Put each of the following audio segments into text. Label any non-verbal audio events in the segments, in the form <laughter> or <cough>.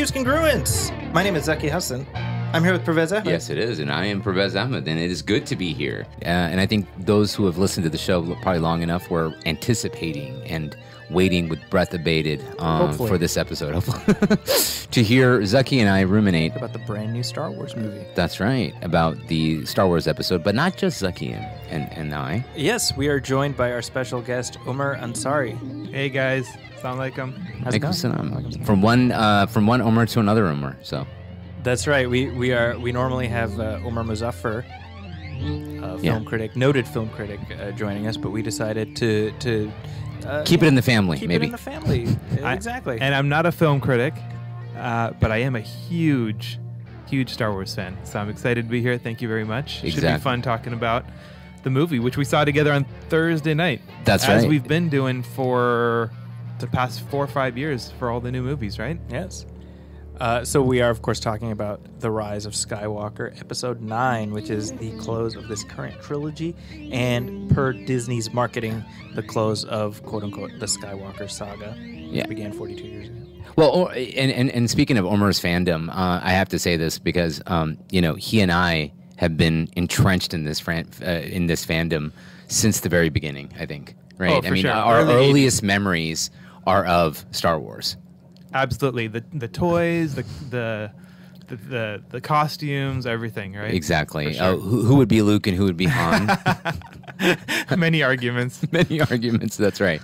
welcome to Diffused Congruence. My name is Zaki Hasan. I'm here with Parvez Ahmed. Yes, it is. And I am Parvez Ahmed, and it is good to be here. Uh, and I think those who have listened to the show probably long enough were anticipating and waiting with breath abated um, for this episode <laughs> to hear Zaki and I ruminate. About the brand new Star Wars movie. That's right, about the Star Wars episode, but not just Zaki and, and, and I. Yes, we are joined by our special guest, Omar Ansari. Hey guys, sound like I'm. How's it going? From one uh, from one Omer to another Omer. So That's right. We we are we normally have uh, Umar Muzaffar, a film Yeah. critic, noted film critic, uh, joining us, but we decided to to uh, keep it in the family, keep maybe. it in the family. <laughs> I- exactly. And I'm not a film critic, uh, but I am a huge, huge Star Wars fan. So I'm excited to be here. Thank you very much. Should be fun talking about the movie, which we saw together on Thursday night. That's as right. As we've been doing for the past four or five years for all the new movies, right? Yes. Uh, so we are, of course, talking about the rise of Skywalker, Episode Nine, which is the close of this current trilogy, and per Disney's marketing, the close of "quote unquote" the Skywalker saga, which Yeah. began 42 years ago. Well, or, and, and and speaking of Omar's fandom, uh, I have to say this because um, you know he and I have been entrenched in this fran- uh, in this fandom since the very beginning. I think, right? Oh, I mean, sure. our Early earliest memories are of Star Wars. Absolutely. The the toys, the the the, the, the costumes, everything, right? Exactly. For Uh, who, who would be Luke and who would be Han? <laughs> Many arguments. <laughs> Many arguments. That's right.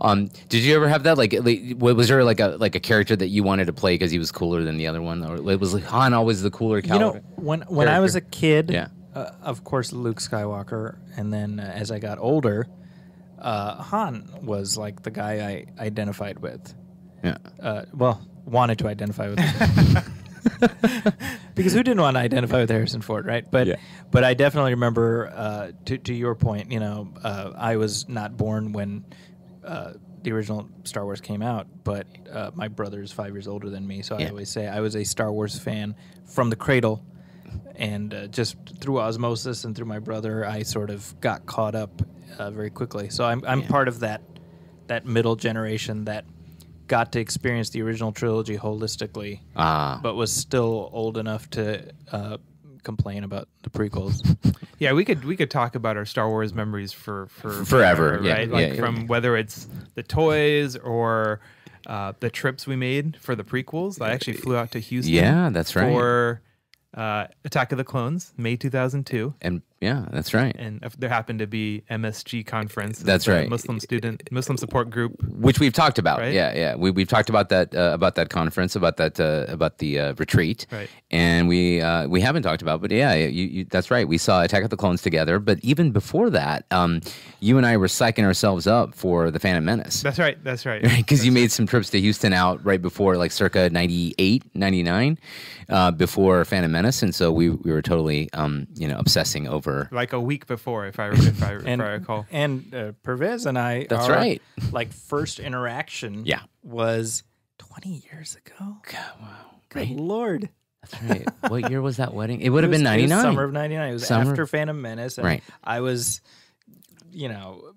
Um, did you ever have that? Like, like, was there like a like a character that you wanted to play because he was cooler than the other one, or was Han always the cooler? Character? You know, when when I was a kid, Yeah. uh, of course Luke Skywalker, and then uh, as I got older, uh, Han was like the guy I identified with. yeah. Uh, well, wanted to identify with. <laughs> because who didn't want to identify with Harrison Ford, right? But Yeah. but I definitely remember uh, to to your point. You know, uh, I was not born when uh, the original Star Wars came out, but uh, my brother is five years older than me, so I always say I was a Star Wars fan from the cradle. And uh, just through osmosis and through my brother, I sort of got caught up uh, very quickly. So I'm, I'm Yeah. part of that that middle generation that got to experience the original trilogy holistically, Ah. but was still old enough to uh, complain about the prequels. <laughs> Yeah, we could we could talk about our Star Wars memories for for Forever, yeah, right? yeah, like yeah. from whether it's the toys or uh, the trips we made for the prequels. I actually flew out to Houston. Yeah, that's right. For uh, Attack of the Clones, May 2002, and yeah, that's right. and there happened to be MSG conference. That's right. Muslim student Muslim support group. which we've talked about. Right? Yeah, yeah. We we've talked about that uh, about that conference, about that uh, about the uh, retreat. Right. And we uh, we haven't talked about, but yeah, you, you, that's right. We saw Attack of the Clones together, but even before that, um, you and I were psyching ourselves up for the Phantom Menace. That's right. That's right. <laughs> Because you made some trips to Houston out right before, like circa 98, 99, uh, before Phantom Menace. And so we, we were totally, um, you know, obsessing over. Like a week before, if I if I, and if I recall. and uh, Parvez and I, That's our, right. Like first interaction, Yeah. was 20 years ago. God, wow. Good Right? lord. That's right. what year was that wedding? It would have been 99. Summer of 99. It was Summer- after Phantom Menace. And Right. I was, you know,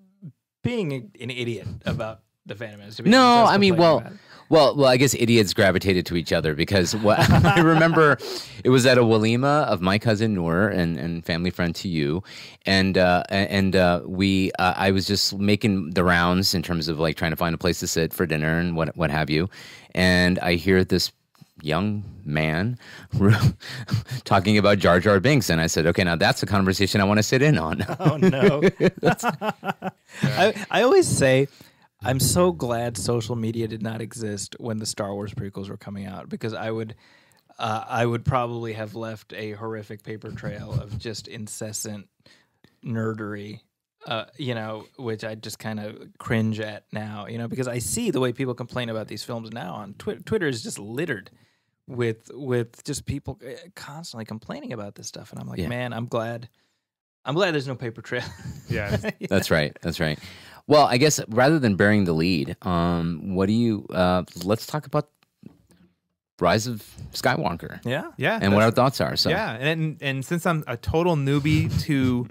being an idiot about the Phantom Menace. to be. No, I mean, well, about it. Well, well. I guess idiots gravitated to each other because what <laughs> I remember, it was at a walima of my cousin Noor and, and family friend to you, and uh, and uh, we uh, I was just making the rounds in terms of like trying to find a place to sit for dinner and what what have you, and I hear this young man <laughs> talking about Jar Jar Binks, and I said, okay, now that's a conversation I want to sit in on. Oh no. <laughs> I, I always say I'm so glad social media did not exist when the Star Wars prequels were coming out because I would uh, I would probably have left a horrific paper trail of just incessant nerdery. Uh, you know, which I just kind of cringe at now, you know, because I see the way people complain about these films now on Twitter. Twitter is just littered with with just people uh, constantly complaining about this stuff, and I'm like, Yeah. man, I'm glad, I'm glad there's no paper trail. Yeah. <laughs> That's right. That's right. Well, I guess rather than bearing the lead, um, what do you? Uh, let's talk about Rise of Skywalker Yeah. Yeah. and what our thoughts are. So, Yeah, and and since I'm a total newbie to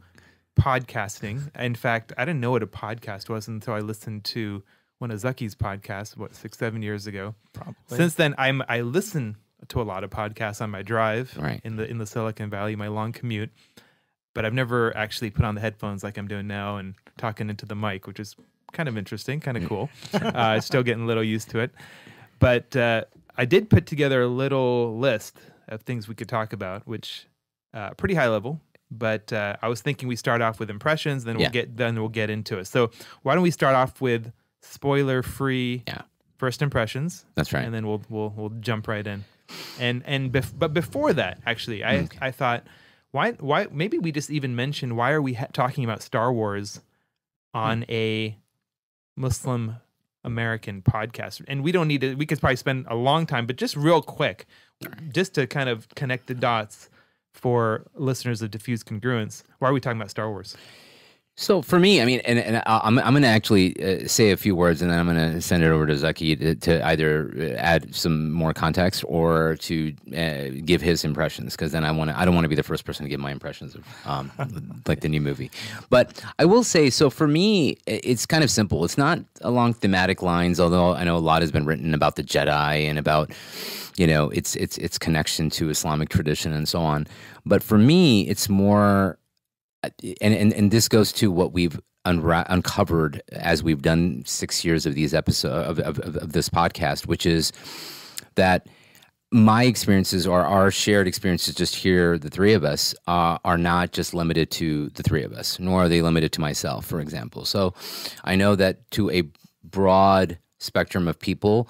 podcasting, in fact, I didn't know what a podcast was until I listened to one of Zaki's podcasts, what six, seven years ago. Probably. Since then, I'm I listen to a lot of podcasts on my drive Right. in the in the Silicon Valley, my long commute. But I've never actually put on the headphones like I'm doing now and talking into the mic, which is kind of interesting, kind of cool. uh, still getting a little used to it. But uh, I did put together a little list of things we could talk about, which uh, pretty high level. But uh, I was thinking we start off with impressions, then we'll Yeah. get then we'll get into it. So why don't we start off with spoiler free Yeah. first impressions? That's right. and then we'll we'll we'll jump right in. And and bef- but before that, actually, I Okay. I thought why why maybe we just even mention why are we ha- talking about Star Wars on hmm. a Muslim American podcast? And we don't need to. We could probably spend a long time, but just real quick, just to kind of connect the dots for listeners of diffused congruence. Why are we talking about Star Wars? So for me, I mean, and, and I'm I'm going to actually uh, say a few words, and then I'm going to send it over to Zaki to, to either uh, add some more context or to uh, give his impressions, because then I want to I don't want to be the first person to give my impressions of um, <laughs> like the new movie. But I will say, so for me, it's kind of simple. It's not along thematic lines, although I know a lot has been written about the Jedi and about you know its its its connection to Islamic tradition and so on. But for me, it's more and, and and this goes to what we've unra- uncovered as we've done six years of these episodes of, of, of, this podcast, which is that my experiences or our shared experiences just here, the three of us, uh, are not just limited to the three of us, nor are they limited to myself, for example. So I know that to a broad spectrum of people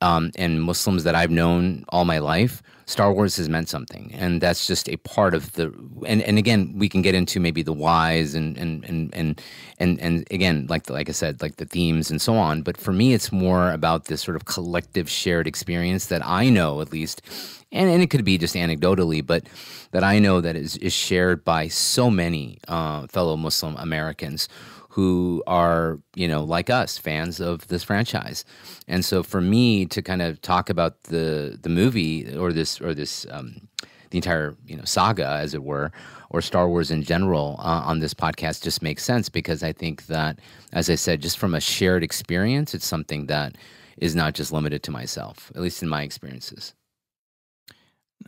um, and Muslims that I've known all my life, Star Wars has meant something, and that's just a part of the. And, and again, we can get into maybe the whys and and and and and, and again, like like I said, like the themes and so on. But for me, it's more about this sort of collective shared experience that I know at least, and and it could be just anecdotally, but that I know that is is shared by so many uh, fellow Muslim Americans who are you know like us fans of this franchise and so for me to kind of talk about the the movie or this or this um, the entire you know saga as it were or star wars in general uh, on this podcast just makes sense because i think that as i said just from a shared experience it's something that is not just limited to myself at least in my experiences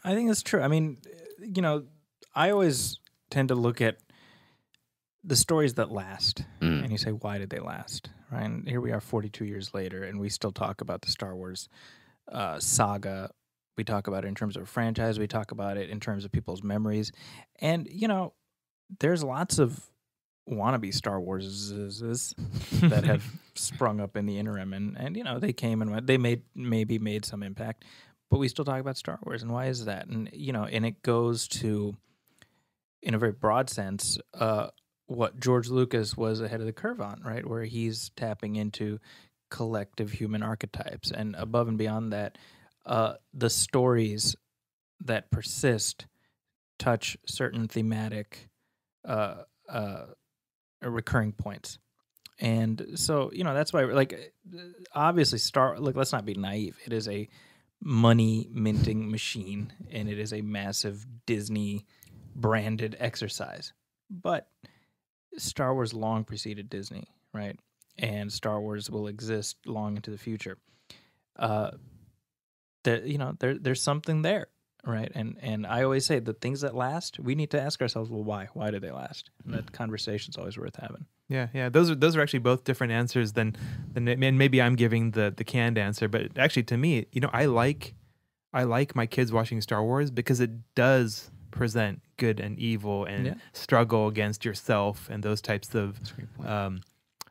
I think that's true. I mean, you know, I always tend to look at the stories that last, Mm. and you say, why did they last? Right? And here we are, 42 years later, and we still talk about the Star Wars uh, saga. We talk about it in terms of a franchise. We talk about it in terms of people's memories, and you know, there's lots of wannabe Star Wars <laughs> that have sprung up in the interim, and and you know, they came and went. They made maybe made some impact, but we still talk about Star Wars, and why is that? And you know, and it goes to, in a very broad sense, uh, what George Lucas was ahead of the curve on, right? Where he's tapping into collective human archetypes, and above and beyond that, uh, the stories that persist touch certain thematic, uh, uh, recurring points. And so, you know, that's why, like, obviously, Star. Look, let's not be naive. It is a money minting machine and it is a massive Disney branded exercise. But Star Wars long preceded Disney, right? And Star Wars will exist long into the future. Uh there you know, there there's something there, right? And and I always say the things that last, we need to ask ourselves, well, why? Why do they last? And that conversation's always worth having. Yeah, yeah. Those are those are actually both different answers than than and maybe I'm giving the the canned answer, but actually to me, you know, I like I like my kids watching Star Wars because it does present good and evil and Yeah. struggle against yourself and those types of um,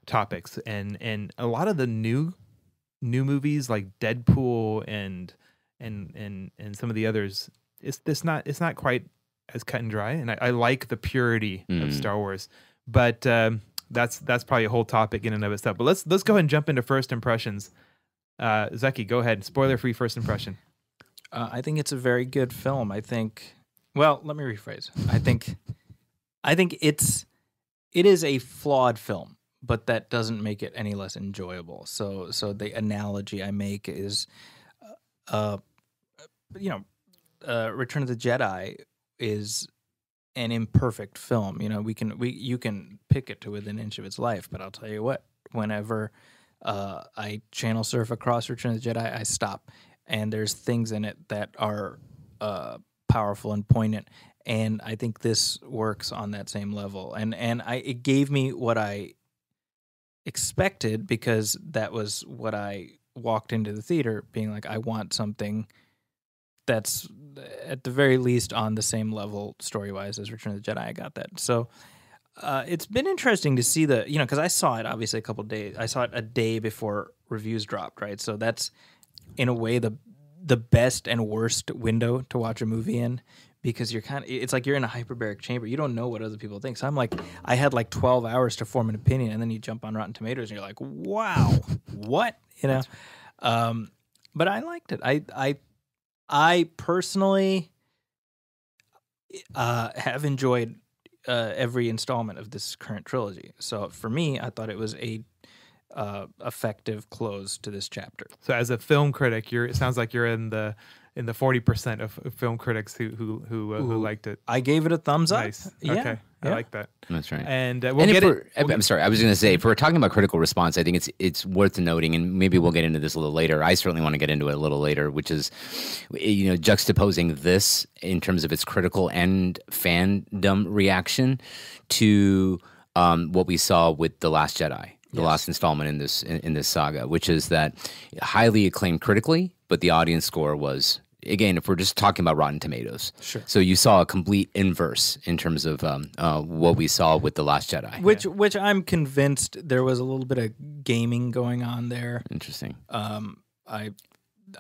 topics. And and a lot of the new new movies like Deadpool and and and and some of the others, it's it's not it's not quite as cut and dry. And I, I like the purity of Mm. Star Wars, but um, that's that's probably a whole topic in and of itself. But let's let's go ahead and jump into first impressions. Uh, Zaki, go ahead. Spoiler free first impression. Uh, I think it's a very good film. I think. Well, let me rephrase. I think. I think it's. It is a flawed film, but that doesn't make it any less enjoyable. So, so the analogy I make is, uh, you know, uh, Return of the Jedi is an imperfect film. You know, we can we you can pick it to within an inch of its life, but I'll tell you what. Whenever uh, I channel surf across Return of the Jedi, I stop, and there's things in it that are uh, powerful and poignant. And I think this works on that same level. And and I it gave me what I expected because that was what I walked into the theater being like, I want something that's at the very least on the same level story wise as Return of the Jedi. I got that. So uh, it's been interesting to see the you know because I saw it obviously a couple days. I saw it a day before reviews dropped, right? So that's in a way the the best and worst window to watch a movie in because you're kind of it's like you're in a hyperbaric chamber. You don't know what other people think. So i'm like i had like 12 hours to form an opinion and then you jump on rotten tomatoes and you're like wow what? You know? Um, but i liked it. I i i personally uh, have enjoyed uh, every installment of this current trilogy. So for me i thought it was a uh, effective close to this chapter So as a film critic, you're it sounds like you're in the in the forty percent of of film critics who who who, uh, who liked it. i gave it a thumbs up Nice. yeah, okay. I like that. That's right. And uh, we'll and get it. we'll I'm sorry, I was going to say, if we're talking about critical response, I think it's it's worth noting, and maybe we'll get into this a little later. I certainly want to get into it a little later, which is, you know, juxtaposing this in terms of its critical and fandom reaction to um, what we saw with the Last Jedi, the last installment in this in, in this saga, which is that highly acclaimed critically, but the audience score was. Again, if we're just talking about Rotten Tomatoes, Sure. So you saw a complete inverse in terms of um, uh, what we saw with the Last Jedi. which which I'm convinced there was a little bit of gaming going on there. Interesting. Um, I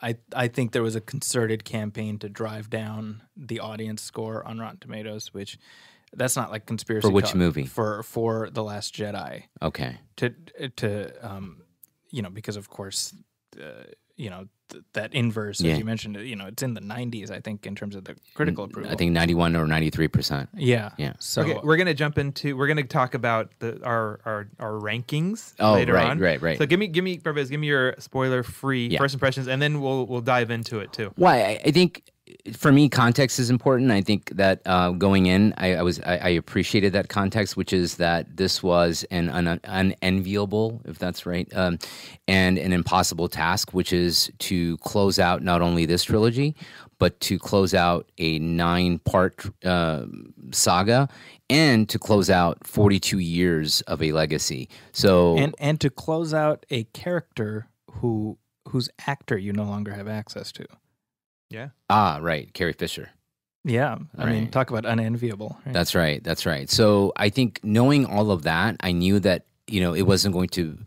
I I think there was a concerted campaign to drive down the audience score on Rotten Tomatoes, which that's not like conspiracy. For which talk. movie? For for the Last Jedi Okay. to to um you know because of course uh, you know th- that inverse Yeah. as you mentioned you know it's in the 90s I think in terms of the critical approval. I think 91 or 93 percent. yeah Yeah. So okay, we're gonna jump into we're gonna talk about the our our, our rankings Oh, later right, on. right, right. So give me give me Parvez, give me your spoiler free Yeah. first impressions, and then we'll we'll dive into it too. Why? I, I think for me, context is important. I think that uh, going in, I, I was I, I appreciated that context, which is that this was an, an unenviable, if that's right, um, and an impossible task, which is to close out not only this trilogy, but to close out a nine-part uh, saga and to close out 42 years of a legacy. So and and to close out a character who whose actor you no longer have access to. Yeah. ah, right, Carrie Fisher. Yeah, I mean, talk about unenviable. right? That's right. That's right. So I think knowing all of that, I knew that you know it wasn't going to,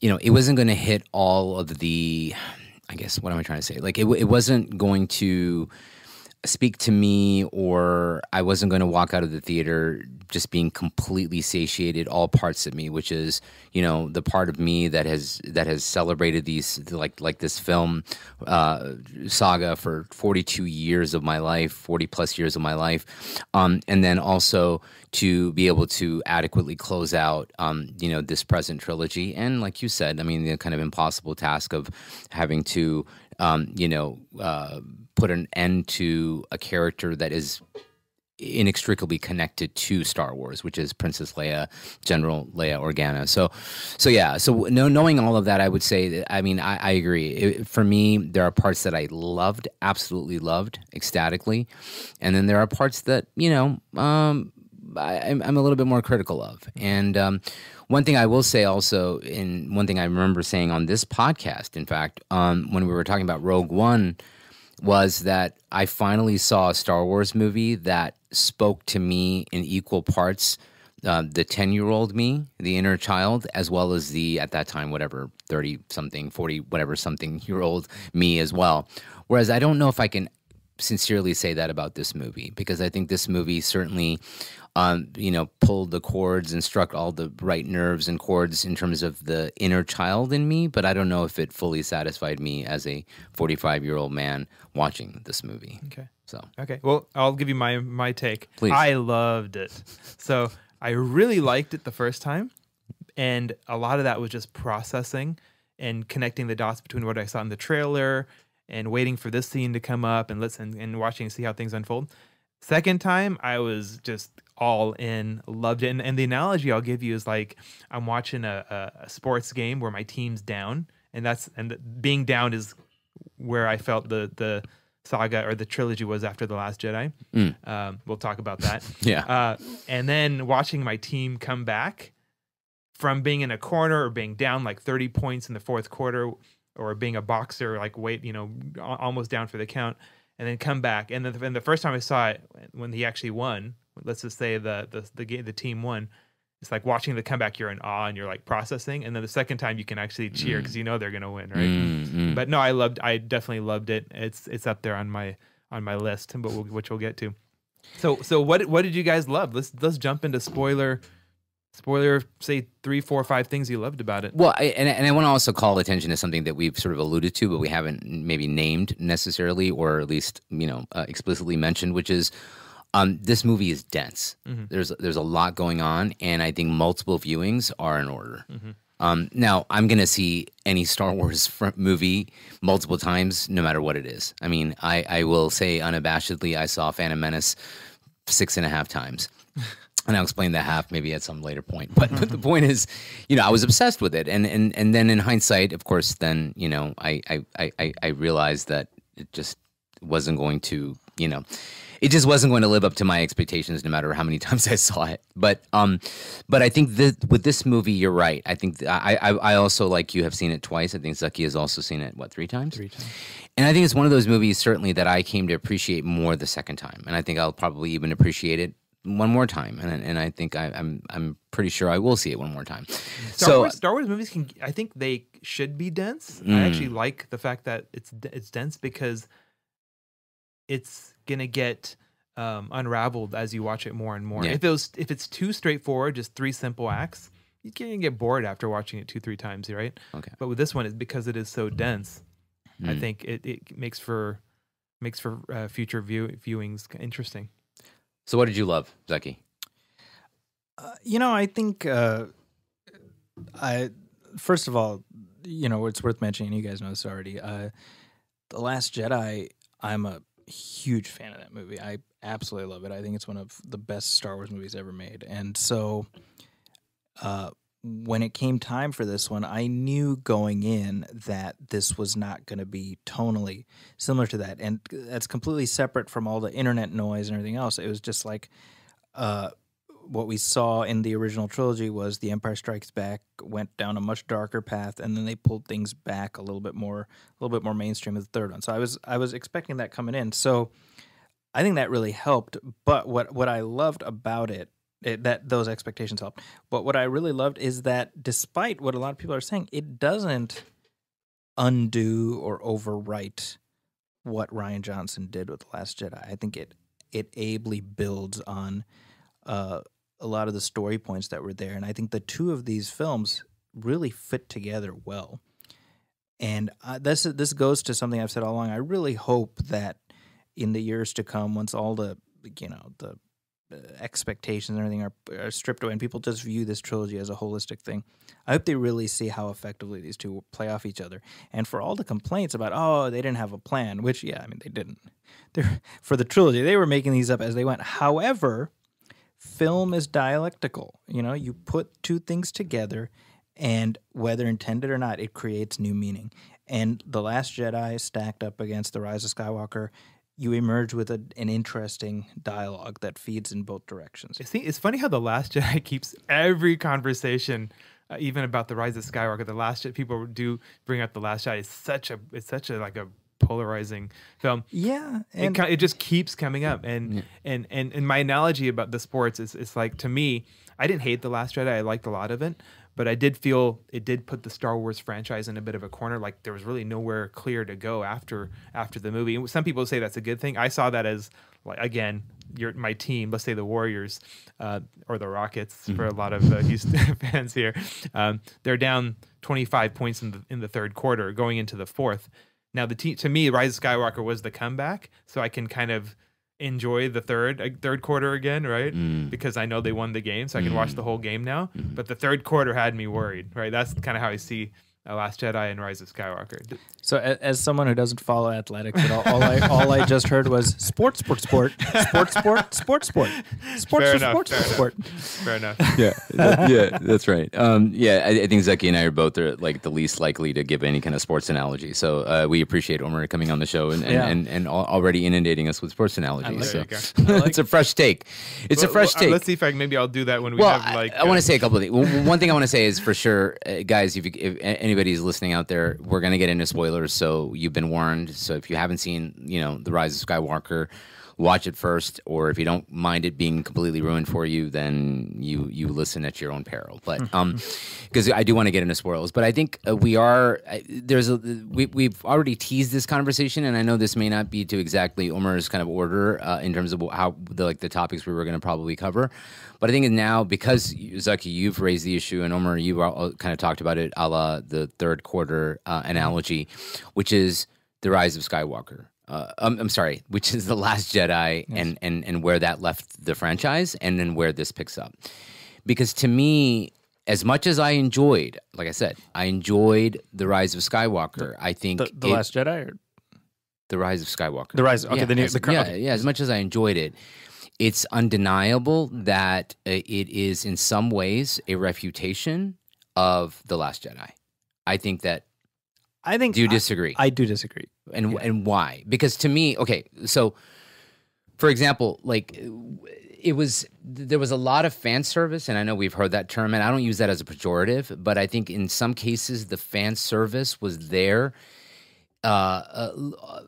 you know, it wasn't going to hit all of the. I guess what am I trying to say? Like it, it wasn't going to speak to me, or I wasn't going to walk out of the theater just being completely satiated. All parts of me, which is you know the part of me that has that has celebrated these like like this film uh, saga for 42 years of my life, 40 plus years of my life, um, and then also to be able to adequately close out, um, you know, this present trilogy, and like you said, I mean, the kind of impossible task of having to, um, you know, uh, put an end to a character that is inextricably connected to Star Wars, which is Princess Leia, General Leia Organa. So, so yeah. So no, knowing all of that, I would say that I mean I, I agree. It, for me, there are parts that I loved, absolutely loved, ecstatically, and then there are parts that you know um, I, I'm, I'm a little bit more critical of. And um, one thing I will say also, in one thing I remember saying on this podcast, in fact, um, when we were talking about Rogue One was that I finally saw a Star Wars movie that spoke to me in equal parts. Uh, the 10 year old me, the inner child, as well as the, at that time, whatever, 30 something, 40, whatever something year old me as well. Whereas I don't know if I can sincerely say that about this movie because I think this movie certainly, um, you know, pulled the chords and struck all the right nerves and chords in terms of the inner child in me. But I don't know if it fully satisfied me as a 45 year old man watching this movie. Okay. So Okay. Well, I'll give you my my take. Please. I loved it. So I really liked it the first time, and a lot of that was just processing and connecting the dots between what I saw in the trailer and waiting for this scene to come up and listen and watching and see how things unfold. Second time, I was just all in, loved it. And, and the analogy I'll give you is like I'm watching a, a, a sports game where my team's down, and that's and the, being down is where I felt the the saga or the trilogy was after the Last Jedi. Um, we'll talk about that. <laughs> Yeah. Uh, and then watching my team come back from being in a corner or being down like 30 points in the fourth quarter or being a boxer like wait you know almost down for the count and then come back and then and the first time I saw it when he actually won let's just say the the the, ga- the team won it's like watching the comeback you're in awe and you're like processing and then the second time you can actually cheer because you know they're gonna win right? Mm, mm. but no i loved i definitely loved it. It's it's up there on my on my list but we'll, which we'll get to. So so what what did you guys love? Let's let's jump into spoiler spoiler say three four five things you loved about it. Well, I, and, and I want to also call attention to something that we've sort of alluded to, but we haven't maybe named necessarily, or at least you know uh, explicitly mentioned, which is um, this movie is dense. There's there's a lot going on, and I think multiple viewings are in order. Um, now, I'm going to see any Star Wars <laughs> movie multiple times, no matter what it is. I mean, I, I will say unabashedly, I saw Phantom Menace six and a half times. <laughs> And I'll explain that half maybe at some later point. But, but the point is, you know, I was obsessed with it. And, and, and then in hindsight, of course, then, you know, I, I, I, I- I realized that it just wasn't going to, you know, it just wasn't going to live up to my expectations no matter how many <laughs> times I saw it. But um, but I think that with this movie, you're right. I think th- I, I I also like you have seen it twice. I think Zaki has also seen it what three times. Three times. And I think it's one of those movies certainly that I came to appreciate more the second time, and I think I'll probably even appreciate it one more time. And and I think I, I'm I'm pretty sure I will see it one more time. Star so Wars, Star Wars movies can I think they should be dense. I Mm. actually like the fact that it's it's dense because it's gonna get um, unraveled as you watch it more and more. Yeah. If it was if it's too straightforward, just three simple acts, you can get bored after watching it two three times, right? Okay. But with this one, it's because it is so dense. I Mm. think it, it makes for makes for uh, future view viewings interesting. so what did you love, Zaki? Uh, you know, I think uh, I first of all, you know, it's worth mentioning. You guys know this already. Uh, the Last Jedi. I'm a huge fan of that movie. I absolutely love it. I think it's one of the best Star Wars movies ever made. And so, uh, when it came time for this one, I knew going in that this was not going to be tonally similar to that, and that's completely separate from all the internet noise and everything else. It was just like. Uh, what we saw in the original trilogy was The Empire Strikes Back went down a much darker path, and then they pulled things back a little bit more, a little bit more mainstream with the third one. So I was I was expecting that coming in. So I think that really helped. But what what I loved about it, it that those expectations helped. But what I really loved is that despite what a lot of people are saying, it doesn't undo or overwrite what Rian Johnson did with the Last Jedi. I think it it ably builds on uh, a lot of the story points that were there, and I think the two of these films really fit together well. And uh, this this goes to something I've said all along. I really hope that in the years to come, once all the you know the uh, expectations and everything are, are stripped away, and people just view this trilogy as a holistic thing, I hope they really see how effectively these two play off each other. And for all the complaints about oh they didn't have a plan, which yeah, I mean they didn't. They're, <laughs> for the trilogy, they were making these up as they went. However, film is dialectical. You know, you put two things together, and whether intended or not, it creates new meaning. And The Last Jedi stacked up against The Rise of Skywalker, you emerge with a, an interesting dialogue that feeds in both directions. See, it's funny how the Last Jedi <laughs> keeps every conversation, uh, even about the Rise of Skywalker. The Last Jedi, people do bring up the Last Jedi. It's such a, it's such a like a polarizing film. Yeah, It, and ki- it just keeps coming up, and and and and my analogy about the sports is, it's like to me, I didn't hate the Last Jedi. I liked a lot of it, but I did feel it did put the Star Wars franchise in a bit of a corner. Like there was really nowhere clear to go after after the movie. And some people say that's a good thing. I saw that as like again, your my team. Let's say the Warriors uh, or the Rockets for a lot of uh, Houston <laughs> fans here. Um, they're down 25 points in the in the third quarter, going into the fourth. Now the team to me, Rise of Skywalker was the comeback, so I can kind of enjoy the third uh, third quarter again, right? Mm. Because I know they won the game, so I can watch the whole game now. But the third quarter had me worried, right? That's kind of how I see uh, Last Jedi and Rise of Skywalker. So, a- as someone who doesn't follow athletics at all, all I all I just heard was sport, sport, sport, sport, sport, sport, sport, sports, Fair for enough, sports, fair for sport. Fair enough. <laughs> yeah, that- yeah, that's right. Um, yeah, I, I think Zaki and I are both are like the least likely to give any kind of sports analogy. So uh, we appreciate Omar coming on the show and and, Yeah. and, and al- already inundating us with sports analogies. There so you <laughs> go. it's a fresh take. It's a fresh well, uh, take. Let's see if I can, maybe I'll do that when we well, have like. I, want uh, to say a couple of things. One thing I want to say is for sure, uh, guys, if, you, if a- anybody's listening out there, we're going to get into spoilers, so you've been warned. So if you haven't seen, you know, The Rise of Skywalker, watch it first, or if you don't mind it being completely ruined for you, then you you listen at your own peril. But um, because I do want to get into spoilers, but I think uh, we are I- there's a we we've already teased this conversation, and I know this may not be to exactly Omar's kind of order uh, in terms of how the like the topics we were going to probably cover. But I think now because Zaki, you've raised the issue, and Omer, you kind of talked about it, a la the third quarter uh, analogy, which is the rise of Skywalker. Uh, I'm, I'm sorry, <laughs> which is the Last Jedi, and and and where that left the franchise, and then where this picks up. Because to me, as much as I enjoyed, like I said, I enjoyed the Rise of Skywalker. I think The, the it- Last Jedi, or the Rise of Skywalker. the Rise. Okay, yeah, the new, as, the yeah, okay. yeah. As much as I enjoyed it, it's undeniable that uh, it is in some ways a refutation of the Last Jedi. I think that. I think Do you I- disagree? I, do disagree. and yeah. and why? Because to me, okay, so for example, like it was there was a lot of fan service, and I know we've heard that term, and I don't use that as a pejorative, but I think in some cases the fan service was there. Uh, uh,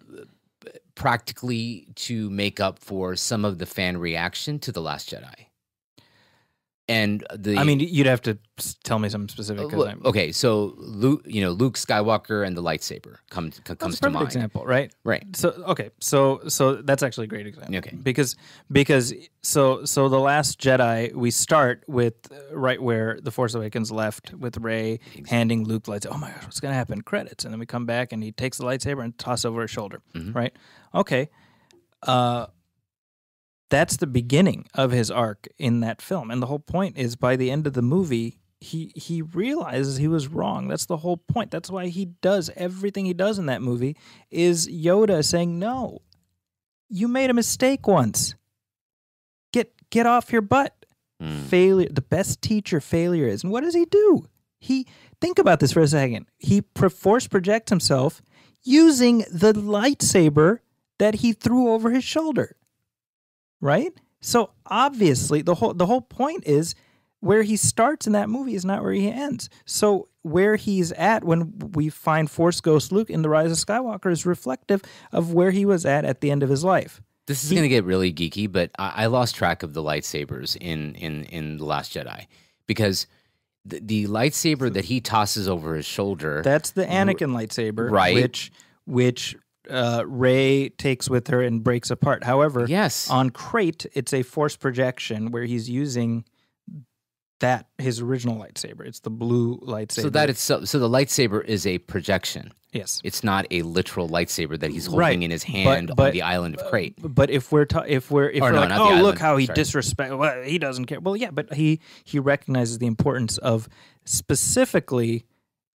practically to make up for some of the fan reaction to the Last Jedi, and the I mean, you'd have to tell me something specific. I'm- okay, so Luke, you know, Luke Skywalker and the lightsaber comes That's comes a to mind, example, right? right? So okay, so so that's actually a great example. Okay. because because so so the Last Jedi we start with uh, right where the Force Awakens left with Rey handing Luke the lightsaber. Oh my gosh, what's gonna happen? Credits, and then we come back and he takes the lightsaber and tosses over his shoulder. Mhm. Right? Okay. Uh, that's the beginning of his arc in that film, and the whole point is by the end of the movie. He he realizes he was wrong. That's the whole point. That's why he does everything he does in that movie. Is Yoda saying no? You made a mistake once. Get get off your butt. Mm. Failure. The best teacher failure is. And what does he do? He think about this for a second. He force projects himself using the lightsaber that he threw over his shoulder. Right? So obviously the whole the whole point is where he starts in that movie is not where he ends. So where he's at when we find Force Ghost Luke in The Rise of Skywalker is reflective of where he was at at the end of his life. This is going to get really geeky, but I, I lost track of the lightsabers in in in the Last Jedi because the, the lightsaber that he tosses over his shoulder. That's the Anakin lightsaber, Right. Which which uh, Rey takes with her and breaks apart. However, yes, on Crait, it's a force projection where he's using that his original lightsaber. It's the blue lightsaber. so that it's so, so the lightsaber is a projection. yes. It's not a literal lightsaber that he's holding Right, in his hand on but- the island of Crait. But if we're ta- if we're if Or we're no, like, oh look how he disrespect, well, he doesn't care. Well, yeah, but he he recognizes the importance of specifically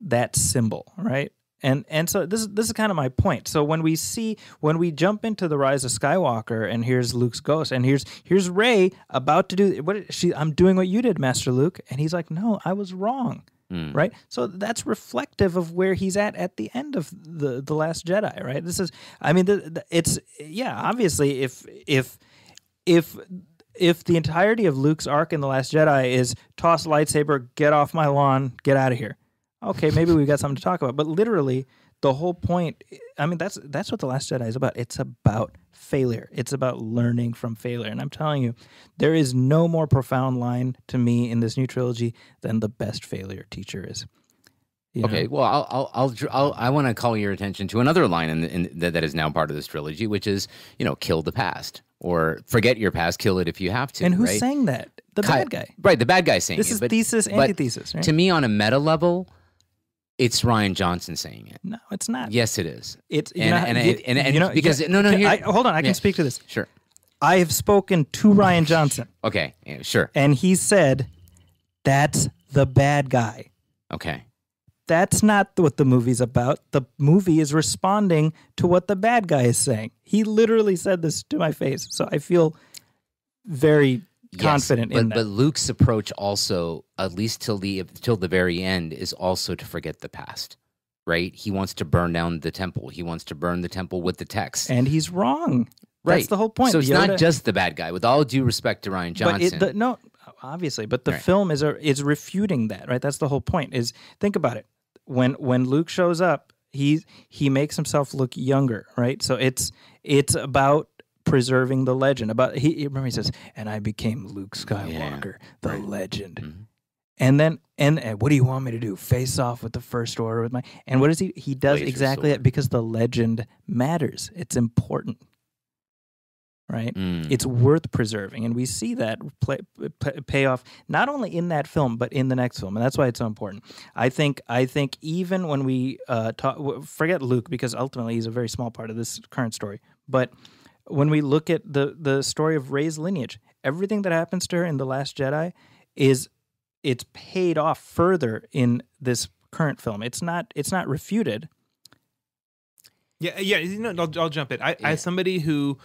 that symbol, right? And and so this is this is kind of my point. So when we see when we jump into the rise of Skywalker, and here's Luke's ghost, and here's here's Rey about to do what she? I'm doing what you did, Master Luke, and he's like, no, I was wrong Mm. right? So that's reflective of where he's at at the end of the the Last Jedi, right? This is, I mean, the, the, it's yeah, obviously, if if if if the entirety of Luke's arc in the Last Jedi is toss lightsaber, get off my lawn, get out of here. Okay, maybe we've got something to talk about, but literally. The whole point, I mean, that's that's what the Last Jedi is about. It's about failure. It's about learning from failure. And I'm telling you, there is no more profound line to me in this new trilogy than the best failure teacher is. You know? Okay, well, I'll, I'll, I'll, I'll I want to call your attention to another line in, the, in that, that is now part of this trilogy, which is, you know, kill the past or forget your past, kill it if you have to. And who's right? saying that? The Ki- bad guy. Right, the bad guy saying This it. is but thesis, antithesis, right? To me, on a meta level, it's Rian Johnson saying it. no, it's not. Yes, it is. It's And- know, and- you- and- and you know, because- you- no, no, here- I, hold on, I can yeah. speak to this. Sure. I have spoken to Rian Johnson, Okay. Yeah, sure. and he said, "That's the bad guy. Okay. that's not what the movie's about. The movie is responding to what the bad guy is saying. He literally said this to my face. So I feel very Yes, confident but, in that. But Luke's approach also, at least till the till the very end, is also to forget the past. Right? He wants to burn down the temple. He wants to burn the temple with the text. and he's wrong. right. That's the whole point. So it's Yoda- not just the bad guy. With all due respect to Rian but Johnson, it, the, no, obviously, but the Right. film is a, is refuting that, right? That's the whole point. Is think about it. When when Luke shows up, he he makes himself look younger, right? So it's it's about preserving the legend. About he remember he says, "And I became Luke Skywalker, the legend." Mhm. And then and, and what do you want me to do? Face off with the first order with my and what does he he does Laser exactly sword. that because the legend matters. It's important. Right? Mm. it's worth preserving and we see that play, pay off not only in that film but in the next film and that's why it's so important i think i think even when we uh talk forget luke because ultimately he's a very small part of this current story but when we look at the the story of rey's lineage everything that happens to her in the last jedi is it's paid off further in this current film it's not it's not refuted Yeah, yeah. You know, I'll, I'll jump in. I, Yeah. as somebody who,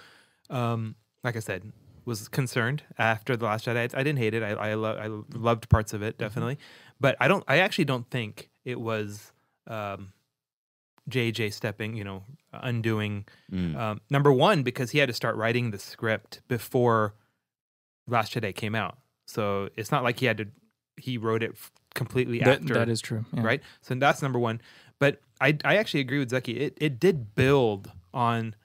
um, like I said, was concerned after the Last Jedi. I, I didn't hate it. I I, lo- I loved parts of Mm-hmm. it definitely, but I don't. I actually don't think it was um, JJ stepping. You know, undoing. Mm. Um, number one, because he had to start writing the script before Last Jedi came out, so it's not like he had to. He wrote it f- completely That- after that is true yeah. right? So that's number one. But I I actually agree with Zaki. It it did build on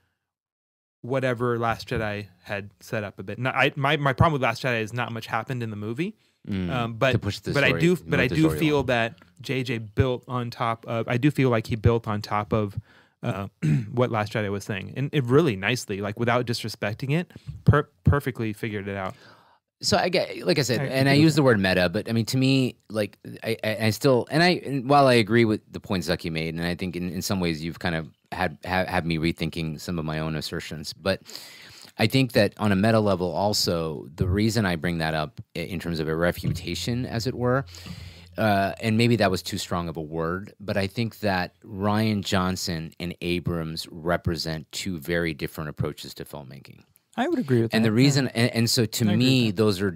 whatever Last Jedi had set up a bit. Not, I my my problem with Last Jedi is not much happened in the movie. Mm. Um, but to push the but I do but I do feel that JJ built on top of. I do feel like he built on top of. Uh, <clears throat> what Last Jedi was saying, and it really nicely, like without disrespecting it, per- perfectly figured it out. So I get, like I said, I and I use the word meta, but I mean to me, like I, I, I still, and I, and while I agree with the points Zaki made, and I think in, in some ways you've kind of had have, had me rethinking some of my own assertions, but I think that on a meta level, also the reason I bring that up in terms of a refutation, as it were, uh, and maybe that was too strong of a word, but I think that Rian Johnson and Abrams represent two very different approaches to filmmaking. I would agree with and that And the reason and, and so to I me those are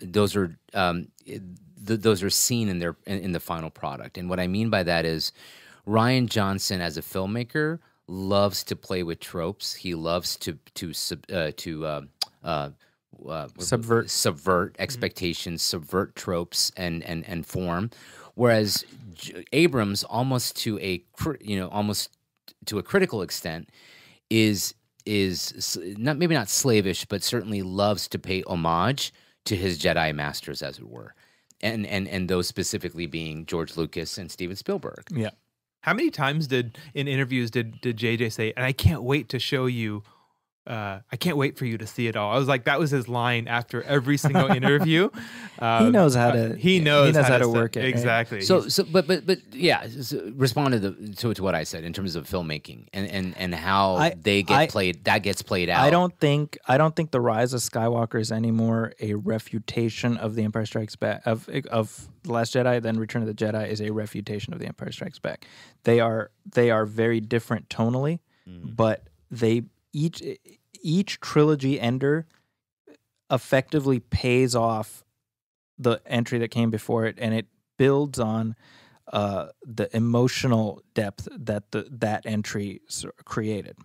those are um, th- those are seen in their in, in the final product. And what i mean by that is rian johnson as a filmmaker loves to play with tropes. He loves to to sub, uh, to uh, uh, uh, Subvert. subvert expectations subvert tropes and and and form. Whereas J- abrams almost to a you know almost to a critical extent is is not maybe not slavish, but certainly loves to pay homage to his Jedi masters, as it were, and and and those specifically being George Lucas and Steven Spielberg. yeah How many times did in interviews did did JJ say, "And I can't wait to show you." Uh, I can't wait for you to see it all. I was like, that was his line after every single <laughs> interview. Um, knows how uh, to- he knows, he knows how to set- work it, right? exactly. So He's- so but but but yeah, so respond to the to, to what I said in terms of filmmaking and and and how I- they get I- played that gets played out. I don't think I don't think the rise of Skywalker is anymore a refutation of the Empire Strikes Back of of the Last Jedi. Then Return of the Jedi is a refutation of the Empire Strikes Back. They are they are very different tonally, but they each each trilogy ender effectively pays off the entry that came before it, and it builds on uh, the emotional depth that the that entry created.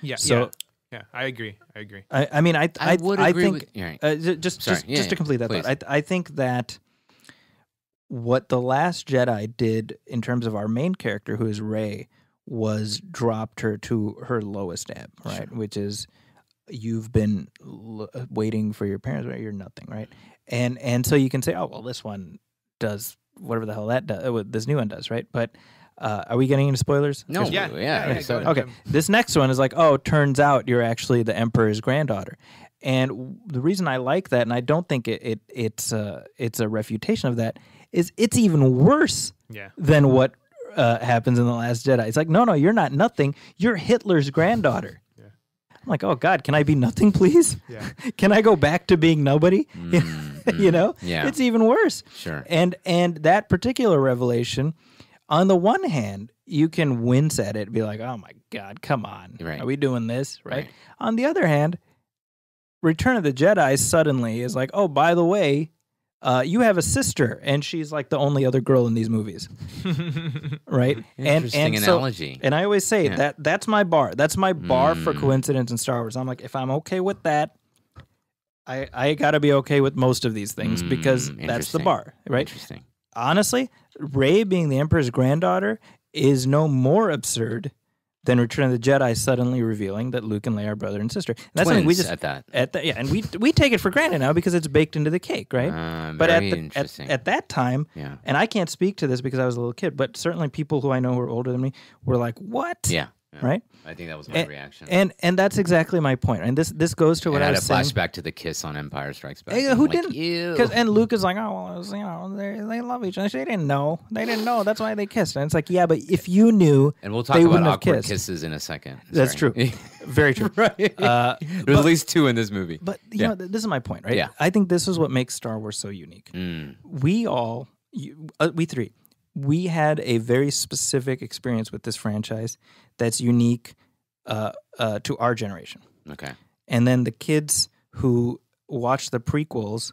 yeah, so- yeah, yeah, I agree. I agree. I, I mean, I I I, would I agree think with- right. uh, just Sorry. just, Yeah, just yeah. to complete that Please. thought, I I think that what the Last Jedi did in terms of our main character, who is Rey, was dropped her to her lowest ebb, right? Which is you've been l- uh, waiting for your parents, right? You're nothing, right? And and so you can say, oh well, this one does whatever the hell that does. uh, This new one does, right? But uh, are we getting into spoilers? No, Yeah, yeah, yeah, yeah, so- Okay, this next one is like, oh, turns out you're actually the emperor's granddaughter, and w- the reason I like that, and I don't think it, it it's uh, it's a refutation of that, is it's even worse Yeah, than what uh, happens in the Last Jedi. It's like, no, no, you're not nothing. You're Hitler's granddaughter. Yeah. I'm like, oh God, can I be nothing, <laughs> please? yeah. <laughs> Can I go back to being nobody? <laughs> Mm, you know, yeah. it's even worse. Sure. And and that particular revelation on the one hand, you can wince at it, be like, "Oh my god, come on, Right. are we doing this?" Right? Right. On the other hand, Return of the Jedi suddenly is like, "Oh, by the way, uh, you have a sister, and she's like the only other girl in these movies, <laughs> right?" and Interesting and so, analogy. and I always say Yeah. that that's my bar. That's my bar for Mm. coincidence in Star Wars. I'm like, if I'm okay with that, I I got to be okay with most of these things because Mm, that's the bar, right? Interesting. honestly, Rey being the Emperor's granddaughter is no more absurd than Return of the Jedi suddenly revealing that Luke and Leia are brother and sister. And that's Twins something we just at that. at that yeah, and we we take it for granted now because it's baked into the cake, right? Uh, but at the, at, at that time, yeah. and I can't speak to this because I was a little kid, but certainly people who I know who are older than me were like, "What?" Yeah. Yeah. Right? I think that was my And- reaction. And and that's exactly my point. And this this goes to what and I I had a saying. flashback to the kiss on Empire Strikes Back. Hey, I'm who like, didn't? Ew. Because and Luke is like, oh well, was, you know, they they love each other. They didn't know. They didn't know. That's why they kissed. And it's like, yeah, but if you knew, and we'll talk they about awkward kissed. kisses in a second. That's Sorry. <laughs> very true. right. Uh, There's at least two in this movie. but you Yeah. know, th- this is my point, right? Yeah. I think this is what makes Star Wars so unique. Mm, We all, you, uh, we three, we had a very specific experience with this franchise that's unique uh, uh, to our generation. okay. and then the kids who watched the prequels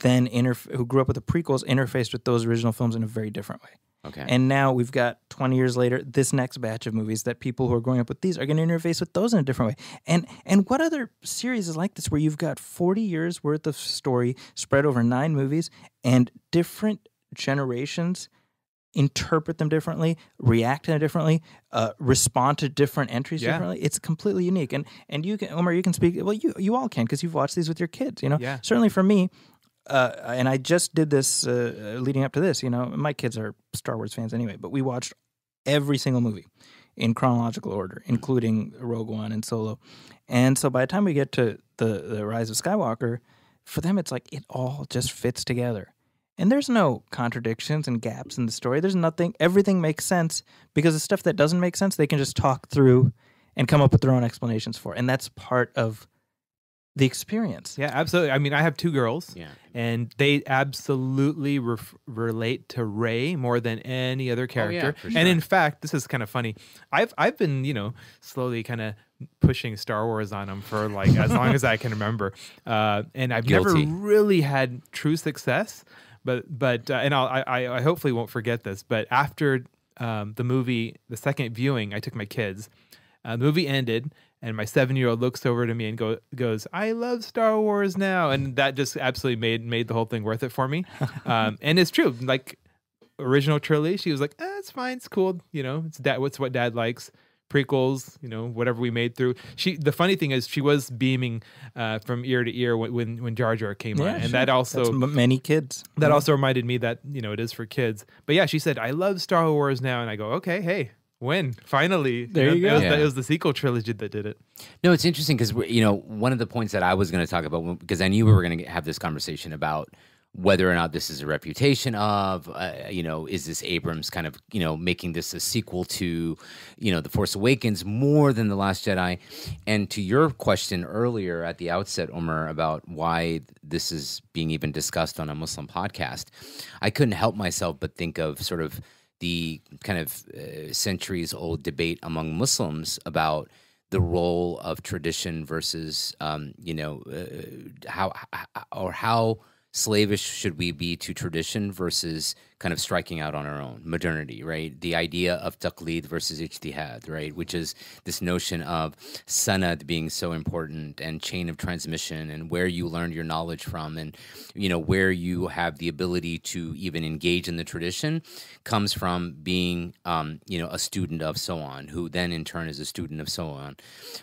then interf- who grew up with the prequels interfaced with those original films in a very different way Okay. and now we've got 20 years later this next batch of movies that people who are growing up with these are going to interface with those in a different way and and what other series is like this where you've got 40 years worth of story spread over nine movies and different generations interpret them differently react to them differently uh, respond to different entries Yeah. differently it's completely unique and and you can omar you can speak well you you all can because you've watched these with your kids you know Yeah. certainly for me uh, and I just did this uh, leading up to this. You know, my kids are Star Wars fans anyway, but we watched every single movie in chronological order, including Rogue One and Solo. And so by the time we get to the the Rise of Skywalker, for them it's like it all just fits together. And there's no contradictions and gaps in the story. There's nothing. Everything makes sense because the stuff that doesn't make sense, they can just talk through and come up with their own explanations for. And that's part of the experience. Yeah, absolutely. I mean, I have two girls, Yeah. and they absolutely ref- relate to Rey more than any other character. for And sure. in fact, this is kind of funny. I've I've been you know slowly kind of pushing Star Wars on them for like as long as I can remember, uh, and I've Guilty. never really had true success. But but uh, and I'll, I I I hopefully won't forget this. But after um, the movie, the second viewing, I took my kids. Uh, the movie ended, and my seven-year-old looks over to me and go, goes, "I love Star Wars now," and that just absolutely made made the whole thing worth it for me. <laughs> um, and it's true, like original trilogy, she was like, eh, "It's fine, it's cool, you know, it's dad, what's what Dad likes." Prequels, you know, whatever we made through. She. The funny thing is, she was beaming uh, from ear to ear when when, when Jar Jar came on, and sure. that also That's m- many kids. that also reminded me that you know it is for kids. But yeah, she said I love Star Wars now, and I go, okay, hey, when finally, There you know, go. It was, Yeah. the, it was the sequel trilogy that did it. No, it's interesting because you know one of the points that I was going to talk about because I knew we were going to have this conversation about whether or not this is a reputation of uh, you know is this Abrams kind of you know making this a sequel to you know the Force Awakens more than the Last Jedi, and to your question earlier at the outset, Omar, about why this is being even discussed on a Muslim podcast, I couldn't help myself but think of sort of the kind of uh, centuries old debate among Muslims about the role of tradition versus um, you know uh, how or how slavish should we be to tradition versus kind of striking out on our own modernity right? The idea of taqlid versus ijtihad right? Which is this notion of sanad being so important and chain of transmission and where you learned your knowledge from and you know where you have the ability to even engage in the tradition comes from being um, you know a student of so on who then in turn is a student of so on.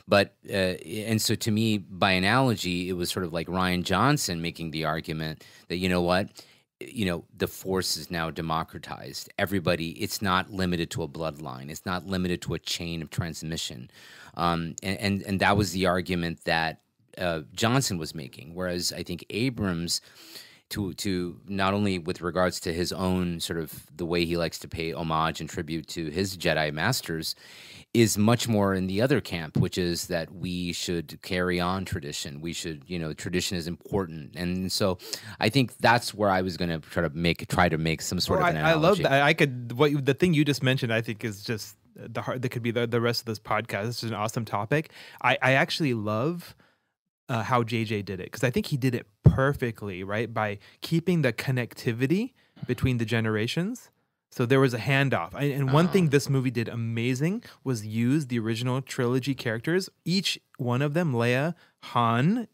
But uh, and so to me by analogy it was sort of like rian johnson making the argument that you know what you know the force is now democratized. Everybody it's not limited to a bloodline. It's not limited to a chain of transmission. Um, and, and and that was the argument that uh, johnson was making. Whereas i think abrams to to not only with regards to his own sort of the way he likes to pay homage and tribute to his Jedi masters, is much more in the other camp, which is that we should carry on tradition. We should, you know, tradition is important, and so I think that's where I was going to try to make try to make some sort Well, of an I, I love that. I could what you- the thing you just mentioned. I think is just the heart. That could be the, the rest of this podcast. This is an awesome topic. I I actually love uh, how JJ did it because I think he did it perfectly. Right by keeping the connectivity between the generations. So there was a handoff. And one thing this movie did amazing was use the original trilogy characters. Each one of them, Leia, Han,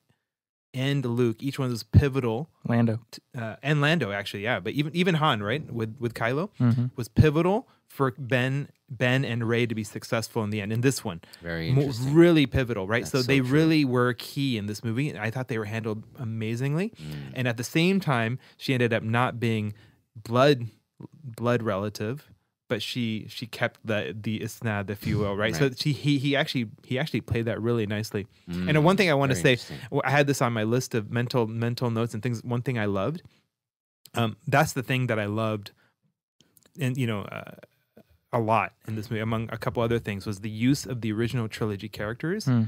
and Luke, each one was pivotal Lando. uh, and Lando actually, yeah, but even even Han, right, with with Kylo, Mhm. was pivotal for Ben Ben and Rey to be successful in the end. In this one, Very mo- interesting. really pivotal, right? So so they true. really were key in this movie. and I thought they were handled amazingly, Mm. and at the same time, she ended up not being blood blood relative. But she she kept the the isnad, if you will, right? So she he he actually he actually played that really nicely. Mm. And one thing I want to say, I had this on my list of mental mental notes and things. One thing I loved, um, that's the thing that I loved, and you know, uh, a lot in this movie, among a couple other things, was the use of the original trilogy characters. Hmm.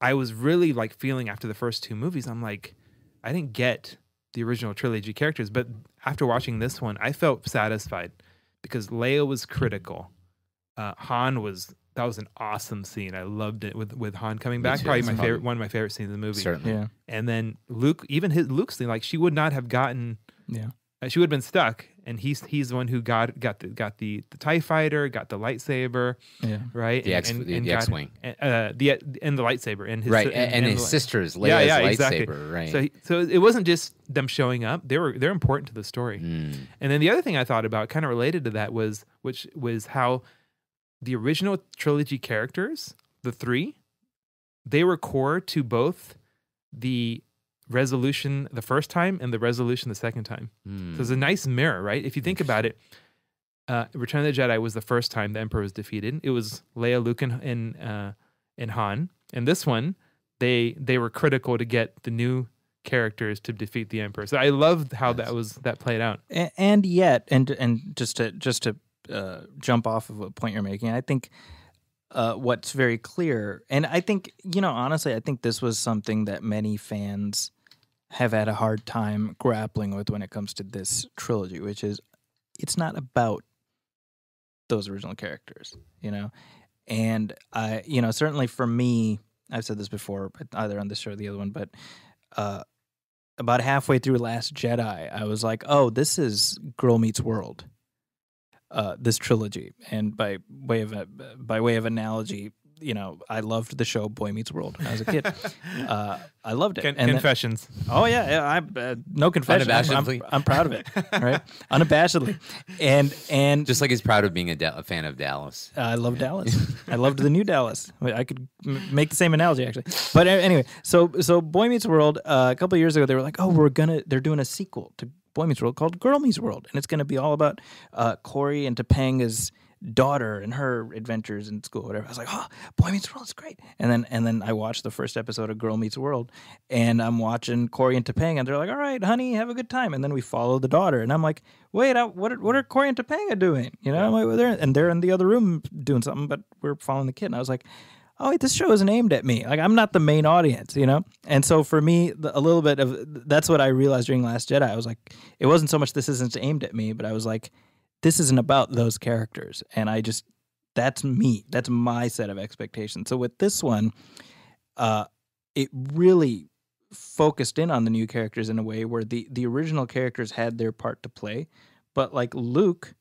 I was really like feeling after the first two movies, I'm like, I didn't get the original trilogy characters, but after watching this one, I felt satisfied because Leia was critical. Uh, Han was that was an awesome scene. I loved it with with Han coming back. Probably my favorite, one of my favorite scenes in the movie. certainly. Yeah. And then Luke, even his Luke's thing, like she would not have gotten. Yeah. uh, She would have been stuck, and he's he's the one who got got the got the, the Tie Fighter, got the lightsaber, Yeah. right? The And- X- and- the- and the got- X-wing. uh, the and the lightsaber, and his right, si- and, and his the- sister's Leia's Yeah, yeah, lightsaber, exactly. right? So he- so it wasn't just them showing up; they were they're important to the story. Mm. And then the other thing I thought about, kind of related to that, was which was how the original trilogy characters, the three, they were core to both the resolution the first time and the resolution the second time. Mm. So it's a nice mirror, right? If you think about it, uh, Return of the Jedi was the first time the Emperor was defeated. It was Leia, Luke, and and, uh, and Han. And this one, they they were critical to get the new characters to defeat the Emperor. So I loved how Yes. that was that played out. A- and yet and and just to just to uh, jump off of a point you're making i think uh, what's very clear and i think you know honestly i think this was something that many fans have had a hard time grappling with when it comes to this trilogy which is it's not about those original characters you know and i you know certainly for me i've said this before either on this show or the other one but uh about halfway through Last Jedi, I was like, "Oh, this is Girl Meets World." Uh, this trilogy, and by way of by way of analogy, you know, I loved the show Boy Meets World when I was a kid. <laughs> uh, I loved it. Con- And then- confessions. oh yeah, yeah I uh, no confession. I'm- I'm, I'm proud of it, right? <laughs> Unabashedly, and and Just like he's proud of being a, Da- a fan of Dallas. I love Dallas. <laughs> I loved the new Dallas. I could m- make the same analogy actually. But anyway, so so Boy Meets World. Uh, a couple of years ago, they were like, "Oh, we're gonna." They're doing a sequel to Boy Meets World called Girl Meets World, and it's gonna be all about uh, Corey and Topanga's daughter and her adventures in school, whatever. I was like, "Oh, Boy Meets World is great." And then and then I watched the first episode of Girl Meets World, and I'm watching Corey and Topanga, and they're like, "All right, honey, have a good time." And then we follow the daughter, and I'm like, "Wait, I, what are what are Corey and Topanga doing?" You know, I'm like, well, they're and they're in the other room doing something, but we're following the kid. And I was like, "Oh, wait, this show isn't aimed at me. Like, I'm not the main audience, you know." And so for me, the, a little bit of that's what I realized during Last Jedi. I was like, it wasn't so much this isn't aimed at me, but I was like, this isn't about those characters, and I just that's me. That's my set of expectations. So with this one, uh, it really focused in on the new characters in a way where the the original characters had their part to play, but like Luke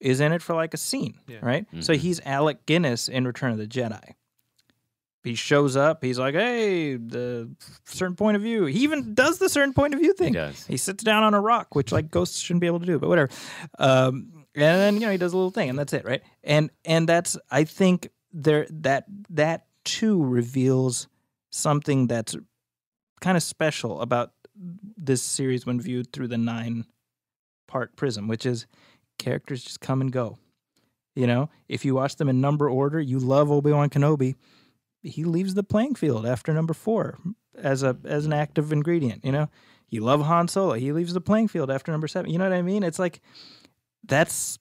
is in it for like a scene, Yeah. right? So Mhm. he's Alec Guinness in Return of the Jedi. He shows up. He's like, "Hey, the certain point of view." He even does the certain point of view He thing. does. He sits down on a rock, which like ghosts shouldn't be able to do, but whatever. Um, and then you know he does a little thing, and that's it, right? And and that's I think there that that too reveals something that's kind of special about this series when viewed through the nine part prism, which is characters just come and go. You know, if you watch them in number order, you love Obi Wan Kenobi. He leaves the playing field after number four. as a as an active ingredient. You know, you love Han Solo. He leaves the playing field after number seven. You know what I mean? It's like that's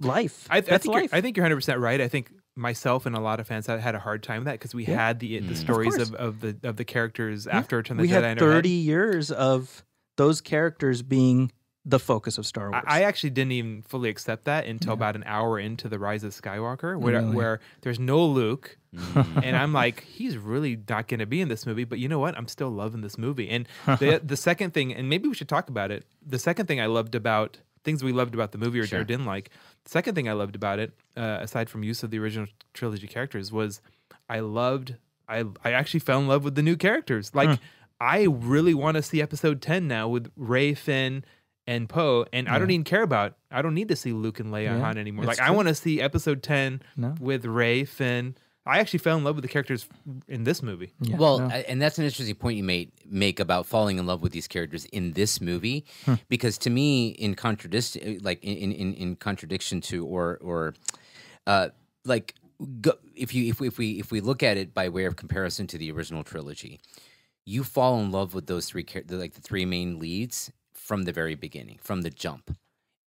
life. I, I that's think you're, life. I think you're 100 percent right. I think myself and a lot of fans had, had a hard time with that because we Yeah. had the the Mm. stories course. of, of the of the characters Yeah. after Return of the we Jedi. had in our 30 years of those characters being the focus of Star Wars. I, I actually didn't even fully accept that until Yeah. about an hour into the Rise of Skywalker, where Really? where there's no Luke, Mm. and I'm like, he's really not going to be in this movie. But you know what? I'm still loving this movie. And the <laughs> the second thing, and maybe we should talk about it. The second thing I loved about things we loved about the movie or Sure. didn't like. The second thing I loved about it, uh, aside from use of the original trilogy characters, was I loved. I I actually fell in love with the new characters. Like I really want to see Episode Ten now with Rey, Finn, and Poe, and I don't even care about. I don't need to see Luke and Leia Yeah, Han anymore. it's Like I want to see Episode Ten No. with Rey, Finn. I actually fell in love with the characters in this movie. Yeah, well, no. And that's an interesting point you made make about falling in love with these characters in this movie, Hmm. because to me, in contradiction, like in, in in contradiction to or or, uh, like go, if you if we if we if we look at it by way of comparison to the original trilogy, you fall in love with those three char- like the three main leads from the very beginning, from the jump.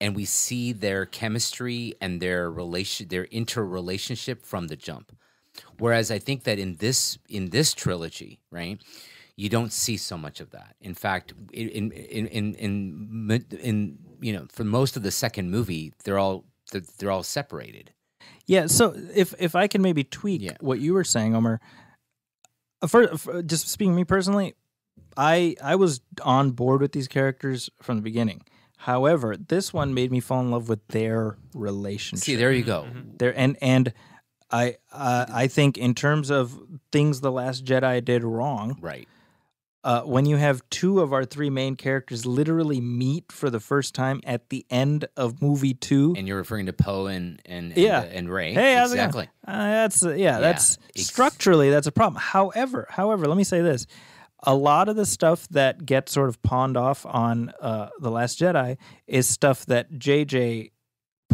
And we see their chemistry and their relation, their interrelationship from the jump. Whereas I think that in this in this trilogy, right, you don't see so much of that. In fact, in in in in, in, in you know, for most of the second movie, they're all they're, they're all separated. Yeah, so if if I can maybe tweak Yeah. what you were saying, Omar. uh, For, for just speaking me personally, I I was on board with these characters from the beginning. However, this one made me fall in love with their relationship. See, there you go. there and and I uh, I think in terms of things the Last Jedi did wrong, Right. uh, when you have two of our three main characters literally meet for the first time at the end of movie two. And you're referring to Poe and and and, Yeah. uh, and Rey. Hey, exactly. going? Uh, that's uh, yeah, that's ex- structurally that's a problem. However, however, let me say this: a lot of the stuff that gets sort of pawned off on uh, the Last Jedi is stuff that JJ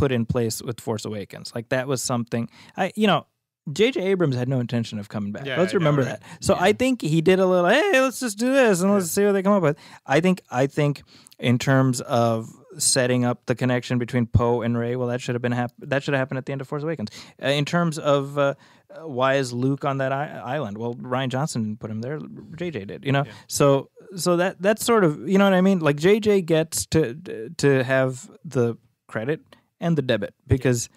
put in place with Force Awakens. Like that was something I, you know. J.J. Abrams had no intention of coming back. Yeah, let's remember that. So I think he did a little. Hey, let's just do this and let's see what they come up with. I think. I think in terms of setting up the connection between Poe and Rey, well, that should have been hap- that should have happened at the end of Force Awakens. Uh, in terms of uh, uh, why is Luke on that I- island? Well, Rian Johnson put him there. JJ did. You know. So so that that's sort of you know what I mean. Like JJ gets to to have the credit and the debit because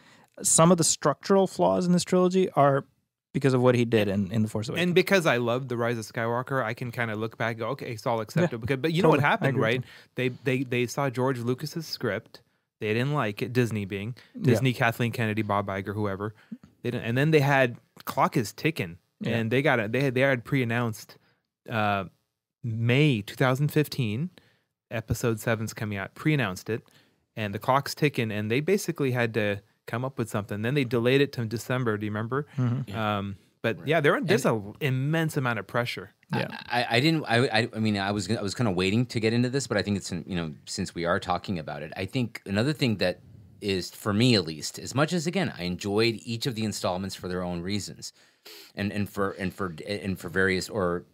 some of the structural flaws in this trilogy are because of what he did in, in the Force Awakens. And because I love the Rise of Skywalker, I can kind of look back, and go, okay, it's all acceptable. Because, but you know what happened, right? They they they saw George Lucas's script, they didn't like it. Disney being Disney, Kathleen Kennedy, Bob Iger, whoever, they didn't. And then they had clock is ticking, Yeah. and they got it. They had they had pre-announced uh, May 2015, Episode Seven's coming out. Pre-announced it, and the clock's ticking, and they basically had to come up with something. Then they delayed it to December. Do you remember? Mhm. Um, but yeah, there there's an immense amount of pressure. Yeah. I, I didn't. I, I. I mean, I was. I was kind of waiting to get into this, but I think it's. You know, since we are talking about it, I think another thing that is for me at least, as much as again, I enjoyed each of the installments for their own reasons, and and for and for and for various or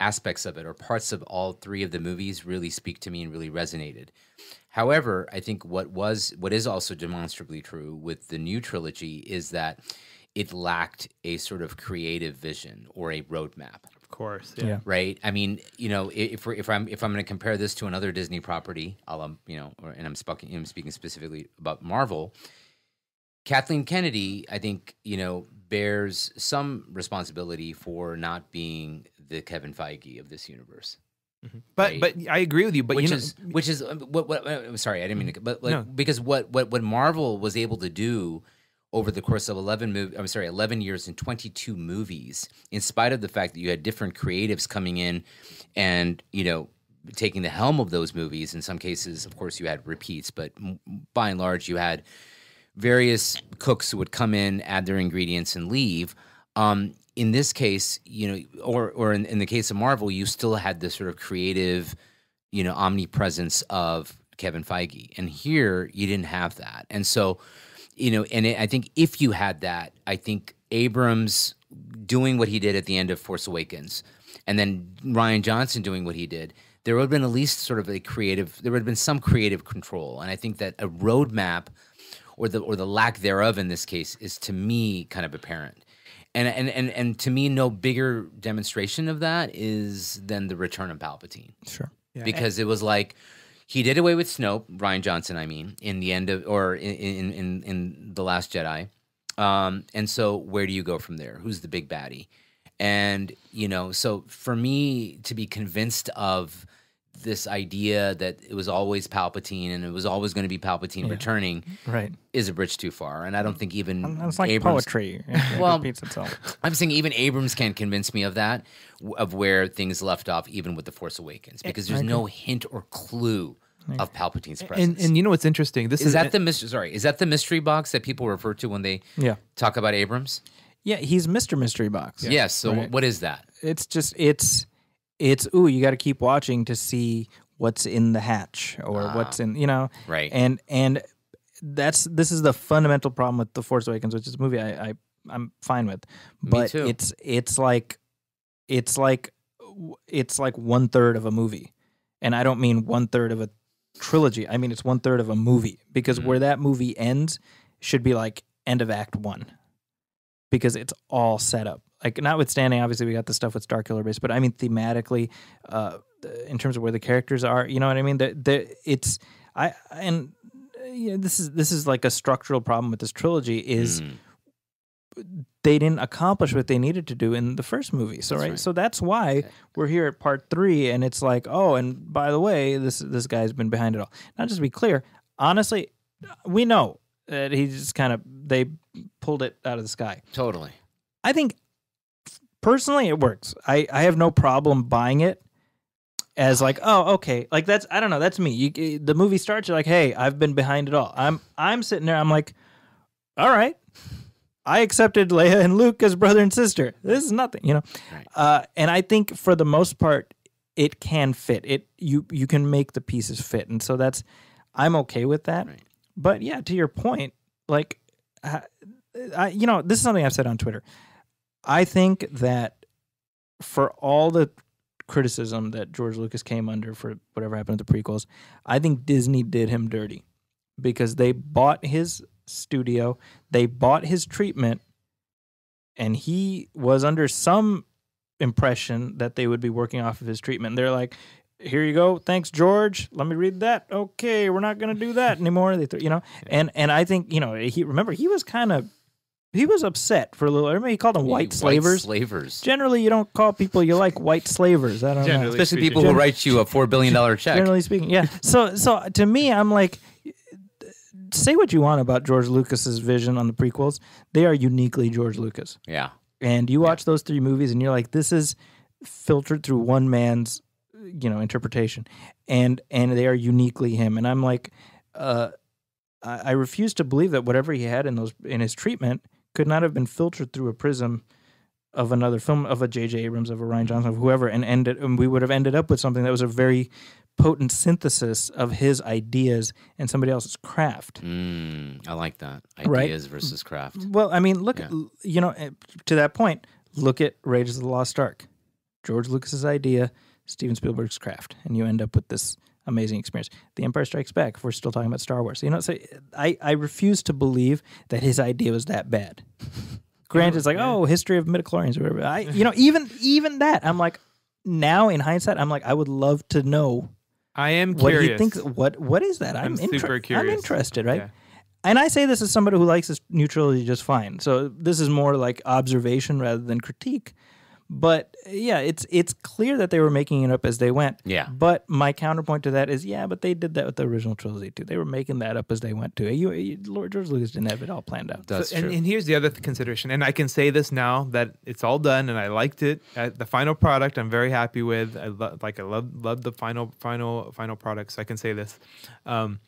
aspects of it or parts of all three of the movies really speak to me and really resonated. However, I think what was what is also demonstrably true with the new trilogy is that it lacked a sort of creative vision or a roadmap Of course. Yeah. right? I mean, you know, if we're, if I'm if I'm going to compare this to another Disney property, I'll um, you know, or, and I'm speaking I'm speaking specifically about Marvel. Kathleen Kennedy, I think, you know, bears some responsibility for not being the Kevin Feige of this universe, But Right. but I agree with you. But which you know, is which is um, what what uh, I'm sorry, I didn't mean to, but like No. because what what what Marvel was able to do over the course of 11 mov- I'm sorry, 11 years and 22 movies, in spite of the fact that you had different creatives coming in and, you know, taking the helm of those movies. In some cases, of course, you had repeats, but m- by and large, you had various cooks who would come in, add their ingredients, and leave. Um, in this case, you know, or or in, in the case of Marvel, you still had this sort of creative, you know, omnipresence of Kevin Feige, and here you didn't have that, and so, you know, and it, I think if you had that, I think Abrams doing what he did at the end of Force Awakens and then Rian Johnson doing what he did, there would have been at least sort of a creative. There would have been some creative control, and I think that a roadmap, or the or the lack thereof in this case, is to me kind of apparent. And, and and and to me, no bigger demonstration of that is than the return of Palpatine Sure. Yeah. because it was like he did away with Snoke, Rian Johnson, I mean, in the end of or in in in, in the Last Jedi. Um, and so where do you go from there? Who's the big baddie? And you know, so for me to be convinced of this idea that it was always Palpatine and it was always going to be Palpatine returning Right. is a bridge too far. And I don't think even And It's like Abrams, poetry. <laughs> It Well- repeats itself. I'm saying even Abrams can't convince me of that, of where things left off, even with the Force Awakens, eh, because there's no hint or clue of Palpatine's presence. and and you know what's interesting? This is, is that the mystery? Sorry, is that the mystery box that people refer to when they Yeah. talk about Abrams? Yeah, he's Mr. Mystery Box. Yes. So Right. what is that? It's just it's it's ooh, you got to keep watching to see what's in the hatch or what's in, you know. Right. And and that's this is the fundamental problem with The Force Awakens, which is a movie I, I I'm fine with. But too. it's it's like it's like it's like one third of a movie. And I don't mean one third of a trilogy. I mean it's one third of a movie. Because Mm-hmm. where that movie ends should be like end of act one. Because it's all set up. Like notwithstanding, obviously we got the stuff with Star Killer Base, but I mean thematically, uh, in terms of where the characters are, you know what I mean? The, the, it's I and you know, this is this is like a structural problem with this trilogy is Mm. they didn't accomplish what they needed to do in the first movie. So right, right. so that's why we're here at part three, and it's like, oh, and by the way, this this guy's been behind it all. Now, just to be clear, honestly, we know that he just kind of they pulled it out of the sky. Totally. I think personally it works. I I have no problem buying it as like, oh, okay, like that's I don't know, that's me. You, the movie starts, you're like, hey, I've been behind it all. I'm I'm sitting there, I'm like, all right, I accepted Leia and Luke as brother and sister. This is nothing, you know. Right. Uh, and I think for the most part, it can fit. It you you can make the pieces fit, and so that's I'm okay with that. Right. But yeah, to your point, like, I, you know, this is something I've said on Twitter. I think that for all the criticism that George Lucas came under for whatever happened to the prequels, I think Disney did him dirty because they bought his studio, they bought his treatment, and he was under some impression that they would be working off of his treatment. They're like, here you go. Thanks, George. Let me read that. Okay, we're not going to do that anymore. They, th- you know, and and I think you know he remember he was kind of he was upset for a little. I mean, he called them white slavers. slavers. Generally, you don't call people you like white slavers. I don't know. Especially speaking. people who write you a four billion dollar check. Generally speaking, yeah. So, so to me, I'm like, say what you want about George Lucas's vision on the prequels. They are uniquely George Lucas. Yeah. And you watch those three movies, and you're like, this is filtered through one man's, you know, interpretation, and and they are uniquely him. And I'm like, uh, I, I refuse to believe that whatever he had in those in his treatment could not have been filtered through a prism of another film of a J.J. Abrams, of a Rian Johnson, of whoever, and ended, and we would have ended up with something that was a very potent synthesis of his ideas and somebody else's craft. Mm, I like that. Right. Ideas versus craft. Well, I mean, look, Yeah. you know, eh, to that point, look at Raiders of the Lost Ark. George Lucas's idea, Steven Spielberg's craft, and you end up with this amazing experience. The Empire Strikes Back. If we're still talking about Star Wars, you know, so I I refuse to believe that his idea was that bad. <laughs> Granted, it's like oh, history of midichlorians or whatever. I you know even even that I'm like now in hindsight I'm like I would love to know I am what curious. he thinks. What what is that? I'm, I'm inter- super curious. I'm interested, right? Yeah. And I say this as somebody who likes this new trilogy just fine. So this is more like observation rather than critique. But yeah, it's it's clear that they were making it up as they went. Yeah. But my counterpoint to that is, yeah, but they did that with the original trilogy too. They were making that up as they went too. You, you, Lord George Lucas didn't have it all planned out. That's So- and, true. and here's the other th- consideration, and I can say this now that it's all done, and I liked it. Uh, the final product, I'm very happy with. I lo- like, I love love the final final final product. So I can say this, um,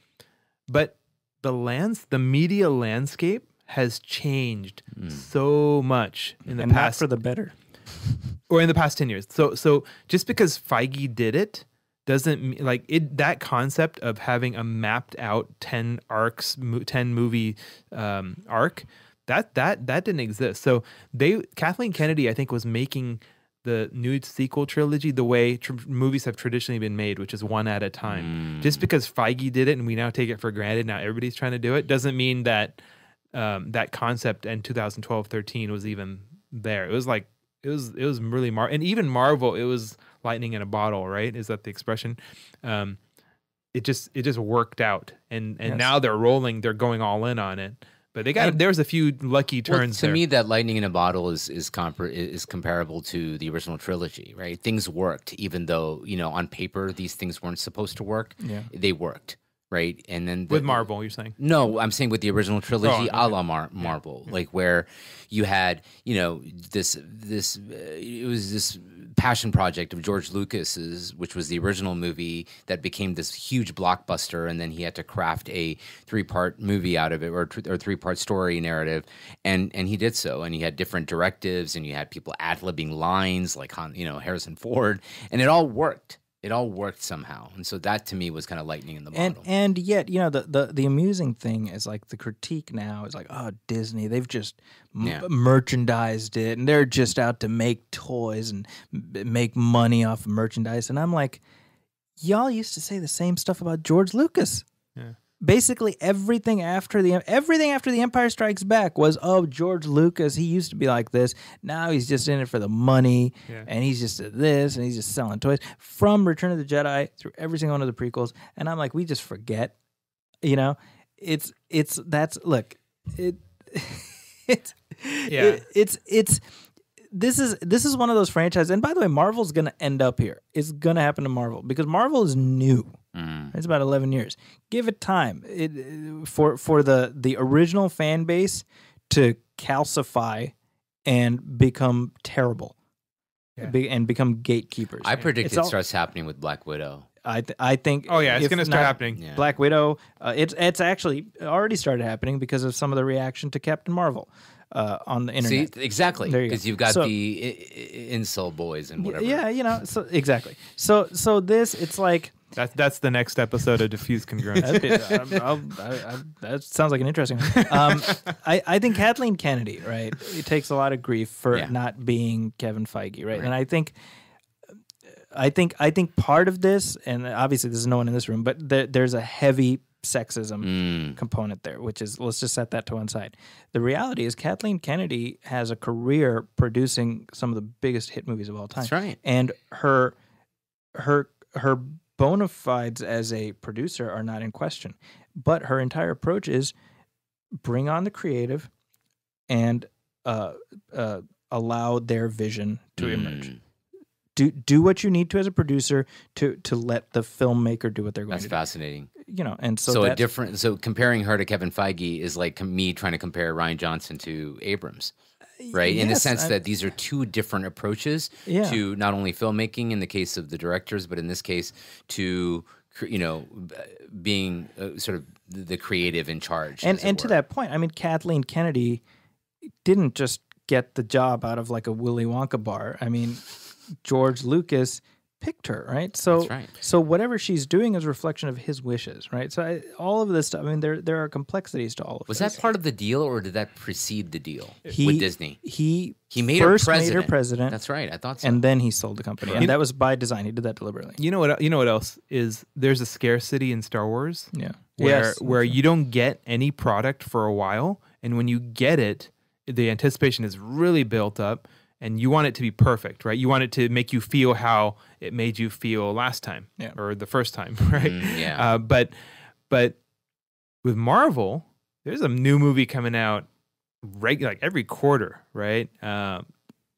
but the lands, the media landscape has changed so much in the and not past for the better. Or in the past 10 years. So so just because Feige did it doesn't mean like it that concept of having a mapped out 10 arcs 10 movie um arc that that that didn't exist. So they Kathleen Kennedy I think was making the new sequel trilogy the way tr- movies have traditionally been made, which is one at a time. Mm. Just because Feige did it and we now take it for granted, now everybody's trying to do it, doesn't mean that um, that concept in 2012 13 was even there. It was like, it was, it was really Mar, and even Marvel, it was lightning in a bottle, right? Is that the expression? Um, it just, it just worked out, and and Yes. now they're rolling, they're going all in on it. But they got, And- there was a few lucky Well, turns to there. me, that lightning in a bottle is is compar- is comparable to the original trilogy, right? Things worked, even though you know on paper these things weren't supposed to work. Yeah. They worked, right? And then the- with Marvel, you're saying? No, I'm saying with the original trilogy, Oh, a la Mar- Marvel, like where you had, you know, this this uh, it was this passion project of George Lucas's, which was the original movie that became this huge blockbuster, and then he had to craft a three part movie out of it or, or three part story narrative, and and he did so, and he had different directives, and you had people ad libbing lines like Han, you know Harrison Ford, and it all worked. It all worked somehow, and so that to me was kind of lightning in the bottle. and and yet you know the, the the amusing thing is like the critique now is like oh disney they've just m- Yeah. merchandised it and they're just out to make toys and m- make money off of merchandise and i'm like y'all used to say the same stuff about george lucas Yeah. Basically everything after the everything after the empire strikes back was oh george lucas he used to be like this. Now he's just in it for the money Yeah. and he's just this and he's just selling toys. From return of the jedi through every single one of the prequels and i'm like we just forget you know? It's it's that's look it <laughs> it's Yeah. it- it's it's this is this is one of those franchises and by the way marvel's gonna end up here. It's gonna happen to marvel because marvel is new Mm. it's about 11 years give it time it, for for the the original fan base to calcify and become terrible Yeah. Be- and become gatekeepers I predict It's it all- starts happening with Black Widow. I th- I think. Oh yeah, it's gonna start happening. Yeah. Black Widow. Uh, it's it's actually already started happening because of some of the reaction to Captain Marvel uh, on the See, internet. exactly. There you go. Because you've got So- the I- I- incel boys and whatever. yeah, you know. So exactly. So so this it's like That's that's the next episode of Diffused Congruence. that'd be- I'm- I'll- I- I- that sounds like an interesting. One. <laughs> Um, I I think Kathleen Kennedy right. It takes a lot of grief for Yeah. not being Kevin Feige right, Right. and I think. I think I think part of this, and obviously there's no one in this room, but there, there's a heavy sexism Mm. component there, which is let's just set that to one side. The reality is Kathleen Kennedy has a career producing some of the biggest hit movies of all time. That's right. And her her her bona fides as a producer are not in question. But her entire approach is bring on the creative and uh, uh, allow their vision to emerge. Mm. Do do what you need to as a producer to to let the filmmaker do what they're going That's to fascinating. do. You know, and so, So, a different. So comparing her to Kevin Feige is like me trying to compare Rian Johnson to Abrams, right? in the sense I- that these are two different approaches Yeah. to not only filmmaking in the case of the directors, but in this case to you know being uh, sort of the creative in charge. and and to that point, I mean, Kathleen Kennedy didn't just get the job out of like a Willy Wonka bar. I mean, George Lucas picked her, right? So, That's right. so whatever she's doing is a reflection of his wishes, right? So, I, all of this stuff. I mean, there there are complexities to all of this. Was this. that part of the deal, or did that precede the deal He- with Disney? He He made her first made president. her president, That's right. I thought so. and then he sold the company, You- and that was by design. He did that deliberately. You know what? You know what else is? There's a scarcity in Star Wars Yeah. where Yes. where you don't get any product for a while, and when you get it, the anticipation is really built up, and you want it to be perfect, right? You want it to make you feel how it made you feel last time, Yeah. or the first time, <laughs> right? Mm, yeah. Uh, but but with Marvel, there's a new movie coming out regular like every quarter, right? Um,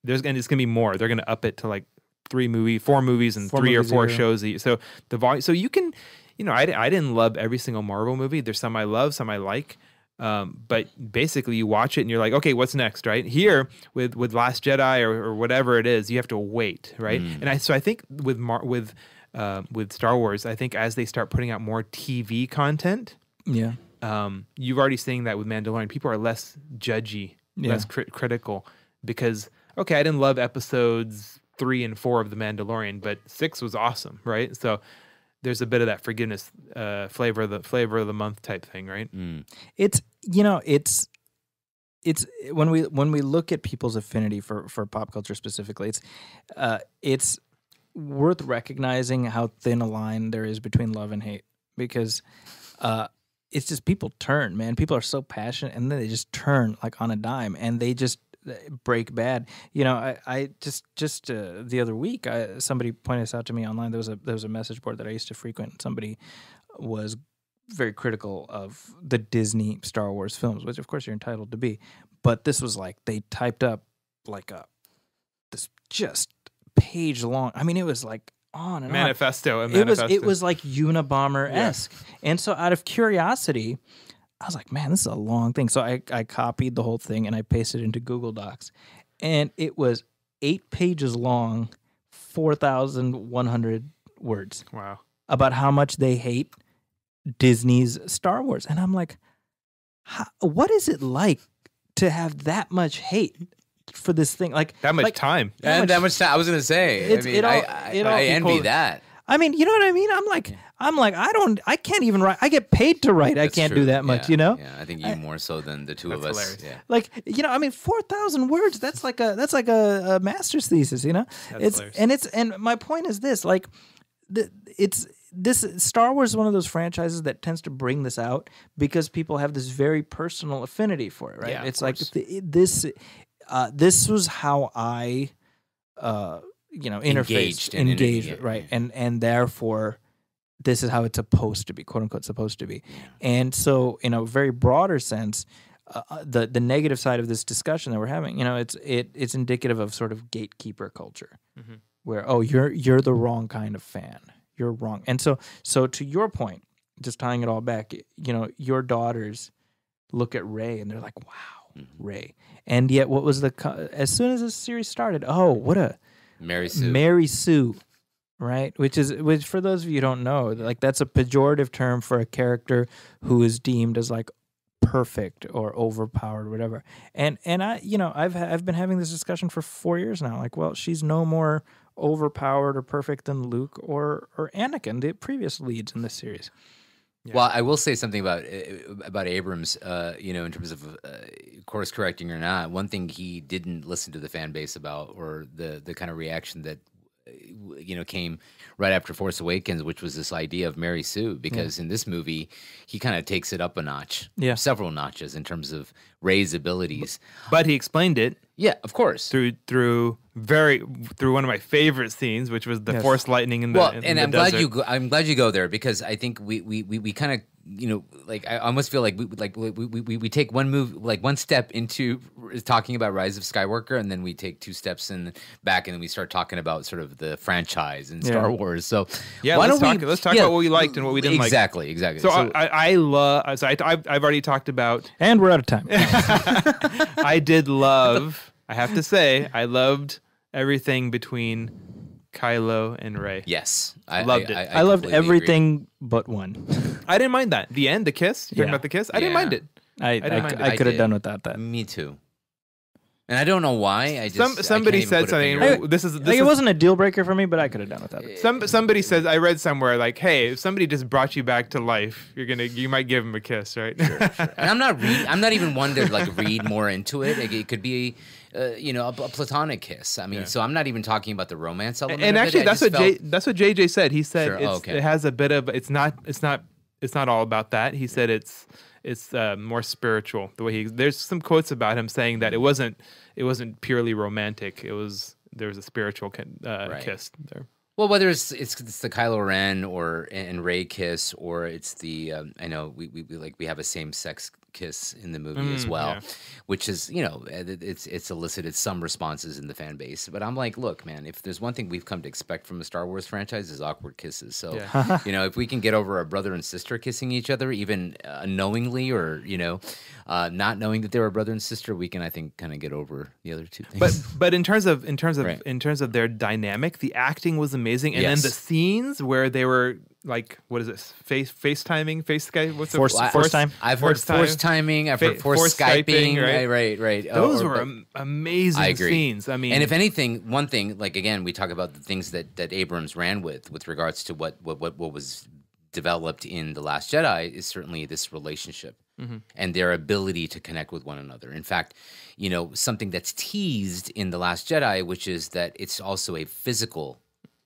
there's and it's gonna be more. They're gonna up it to like three movie, four movies, and Four three movies or four year. shows. a year. So the volume. So you can, you know, I, I didn't love every single Marvel movie. There's some I love, some I like. Um, but basically, you watch it and you're like, okay, what's next, right? Here with with Last Jedi or, or whatever it is, you have to wait, right? Mm. And I so I think with Mar- with uh, with Star Wars, I think as they start putting out more TV content, Yeah. um, you've already seen that with Mandalorian. People are less judgy, Yeah. less cri- critical because okay, I didn't love episodes three and four of the Mandalorian, but six was awesome, right? So there's a bit of that forgiveness uh, flavor of the flavor of the month type thing, right? Mm. it's you know it's it's when we when we look at people's affinity for for pop culture specifically, it's uh, it's worth recognizing how thin a line there is between love and hate because uh, it's just people turn, man. People are so passionate, and then they just turn like on a dime, and they just break bad. You know, I, I just just uh, the other week, I, somebody pointed this out to me online. There was a there was a message board that I used to frequent. Somebody was very critical of the Disney Star Wars films, which of course you're entitled to be. But this was like they typed up like a this just page long. I mean, it was like on and on manifesto. A it was it was like Unabomber esque. And so out of curiosity, I was like, man, this is a long thing. So I, I copied the whole thing and I pasted it into Google Docs. And it was eight pages long, four thousand one hundred words wow. about how much they hate Disney's Star Wars. And I'm like, what is it like to have that much hate for this thing? Like That much like, time. How and much- that much time. I was gonna say. It's- I mean, it all- I, I, it all- I envy that. I mean, you know what I mean? I'm like, I'm like, I don't, I can't even write. I get paid to write. I can't true. do that much, Yeah, you know? Yeah, I think you more so than the two of us. hilarious. Yeah. Like, you know, I mean, four thousand words. That's like a, that's like a, a master's thesis, you know? That's it's hilarious. and it's and my point is this, like, the, it's this Star Wars is one of those franchises that tends to bring this out because people have this very personal affinity for it, right? Yeah, of it's like course. the, this, uh, this was how I, uh, you know, interfaced, Engaged in- in- engaged, yeah, right? yeah. And and therefore, this is how it's supposed to be, quote unquote, supposed to be. And so, in a very broader sense, uh, uh, the the negative side of this discussion that we're having, you know, it's it it's indicative of sort of gatekeeper culture, Mhm. where oh, you're you're the wrong kind of fan, you're wrong. And so so to your point, just tying it all back, you know, your daughters look at Rey and they're like, wow, Rey. And yet, what was the co- as soon as this series started? Oh, what a Mary Sue. Mary Sue, right? Which is which for those of you who don't know, like that's a pejorative term for a character who is deemed as like perfect or overpowered or whatever. And and I, you know, I've I've been having this discussion for 4 years now. Like, well, she's no more overpowered or perfect than Luke or or Anakin, the previous leads in this series. Well, I will say something about uh, about Abrams. Uh, you know, in terms of uh, course correcting or not, one thing he didn't listen to the fan base about, or the the kind of reaction that you know came right after Force Awakens, which was this idea of Mary Sue. Because in this movie, he kind of takes it up a notch, Yeah. several notches in terms of Rey's abilities. But he explained it Yeah, of course. through through very through one of my favorite scenes, which was the Yes. force lightning in the well, in and the I'm glad you go, I'm glad you go there because I think we we we, we kind of you know like I almost feel like we like we, we, we, we take one move like one step into talking about Rise of Skywalker and then we take two steps in back and then we start talking about sort of the franchise and Star Yeah. Wars. So Yeah, why let's don't talk- we let's talk about what we liked and what we didn't like. exactly, Exactly, So, I, I love. So I, I've, I've already talked about. And we're out of time. <laughs> I did love. I have to say, I loved everything between Kylo and Rey. yes, I Loved it. I, loved completely agree. everything but one. <laughs> I didn't mind that. The end, the kiss. You're Yeah. talking about the kiss. I didn't mind it. I I, didn't mind it. I I could have done without that. Me too. And I don't know why. I just Some somebody can't said something. finger- "Oh, This is this Like is, it wasn't a deal breaker for me, but I could have done without it. Some somebody says I read somewhere like, hey, if somebody just brought you back to life, you're gonna you might give him a kiss, right? and I'm not read. I'm not even one to like <laughs> read more into it. Like, it could be, uh, you know, a, a platonic kiss. I mean, Yeah. so I'm not even talking about the romance element. and actually, that's what J, that's what JJ said. He said Sure. it's, Oh, okay. it has a bit of it's not it's not it's not all about that. He said it's it's uh, more spiritual. The way he there's some quotes about him saying that it wasn't it wasn't purely romantic. It was there was a spiritual uh, Right. kiss there. Well, whether it's it's, it's the Kylo Ren or and Rey kiss, or it's the um, I know we, we, we like we have a same sex kiss in the movie as Mm, well, yeah. which is you know it's it's elicited some responses in the fan base. But I'm like, look, man, if there's one thing we've come to expect from a Star Wars franchise is awkward kisses. So Yeah. <laughs> you know, if we can get over a brother and sister kissing each other, even uh, unknowingly or you know, uh, not knowing that they were a brother and sister, we can I think kind of get over the other two things. But but in terms of in terms of Right. in terms of their dynamic, the acting was amazing, and then the scenes where they were like, what is this? Face FaceTiming, face Skype, what's Force- the force time? I've heard Force time. force timing. I've Fa- heard force, force skyping. Skyping, right, right? right, right. Those Or- were but- am- amazing I agree. scenes. I mean, and if anything, one thing, like again, we talk about the things that that Abrams ran with, with regards to what what what, what was developed in the Last Jedi is certainly this relationship mm-hmm. and their ability to connect with one another. In fact, you know something that's teased in the Last Jedi, which is that it's also a physical,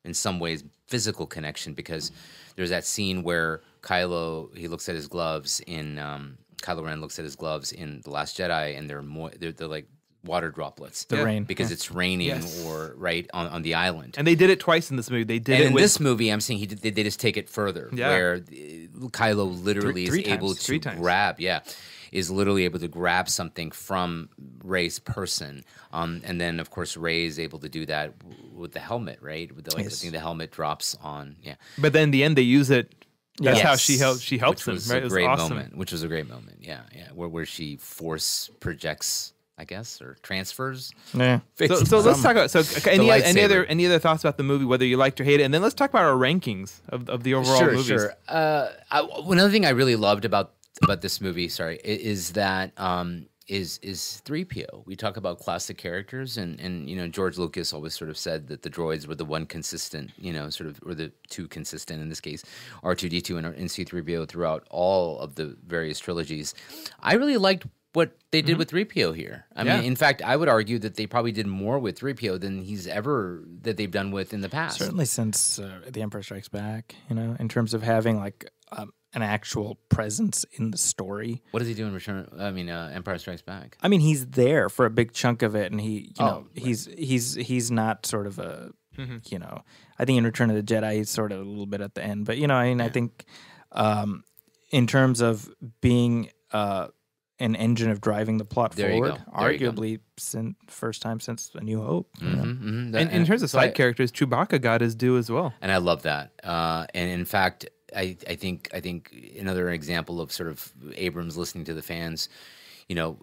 in some ways, physical connection because there's that scene where Kylo he looks at his gloves in um, Kylo Ren looks at his gloves in the Last Jedi and they're more they're, they're like water droplets The Yeah. rain. because it's raining Yes. or right on, on the island. And they did it twice in this movie. They did And it in with this movie, I'm saying he did, they, they just take it further, Yeah. where Kylo literally Three- is three able to three times. grab, yeah, is literally able to grab something from Rey's person, um, and then of course Rey is able to do that w- with the helmet, right? With the, like, Yes. I think the helmet drops on, yeah. But then in the end, they use it. That's how she helps. She helps which him. was Right? a It was great awesome. moment. Which was a great moment. Yeah, yeah. Where where she force projects, I guess, or transfers. Yeah. <laughs> So, so let's talk about so okay, any, The any other any other thoughts about the movie, whether you liked or hated, it, and then let's talk about our rankings of, of the overall sure, movies. Sure. Uh, I, another thing I really loved about about this movie, sorry, is that um, is is three PO. We talk about classic characters, and and you know George Lucas always sort of said that the droids were the one consistent, you know, sort of or the two consistent in this case, R two D two and C three PO throughout all of the various trilogies. I really liked. What they did with 3PO here. I Mm-hmm. Yeah. mean, in fact, I would argue that they probably did more with 3PO than he's ever that they've done with in the past. Certainly since uh, The Empire Strikes Back, you know, in terms of having like um, an actual presence in the story. What does he do in Return? I mean, uh, Empire Strikes Back. I mean, he's there for a big chunk of it, and he, you know, Oh, he's he's he's not sort of a, Mm-hmm. you know, I think in Return of the Jedi he's sort of a little bit at the end, but you know, I mean, I think, um, in terms of being uh, an engine of driving the plot There forward, go. There you go. arguably since first time since A New Hope. you know. Mm-hmm, mm-hmm. And in terms of side characters, Chewbacca got his due as well. and I love that. Uh, and in fact, I, I think I think another example of sort of Abrams listening to the fans. You know,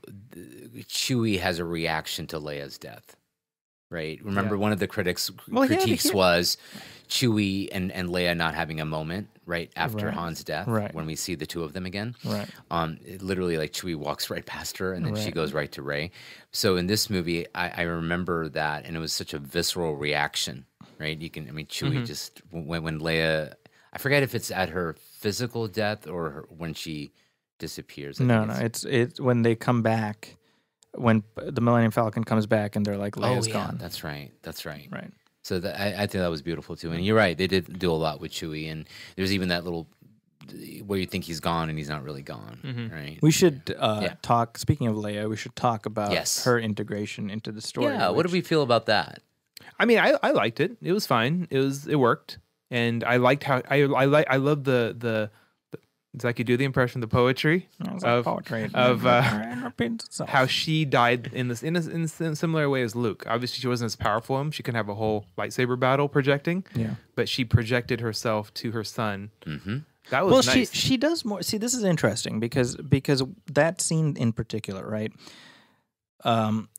Chewie has a reaction to Leia's death, right? Remember, one of the critics Well, critiques he- was Chewie and and Leia not having a moment right after Right. Han's death, Right. when we see the two of them again. Right. Um, literally, like Chewie walks right past her, and then she goes right to Rey. So in this movie, I, I remember that, and it was such a visceral reaction, right? You can, I mean, Chewie Mm-hmm. just when when Leia, I forget if it's at her physical death or her, when she disappears. I No, no, it's- it's it's when they come back, when the Millennium Falcon comes back, and they're like, oh Leia's yeah, gone. that's right, that's right. Right. So that, I, I think that was beautiful too. And you're right, they did do a lot with Chewie, and there's even that little where you think he's gone and he's not really gone, Mm-hmm. right? We should uh, Yeah. talk. Speaking of Leia, we should talk about Yes. her integration into the story. yeah. What do we feel about that? I mean, I, I liked it. It was fine. It was it worked, and I liked how I I like I love the the. the Zach, you do the impression, the poetry It's like of poetry. of uh, It repeats itself. how she died in this in a, in a similar way as Luke. Obviously, she wasn't as powerful as him. She couldn't have a whole lightsaber battle projecting, Yeah. but she projected herself to her son. Mm-hmm. That was Well, nice. she she does more. See, this is interesting because because that scene in particular, right? Um,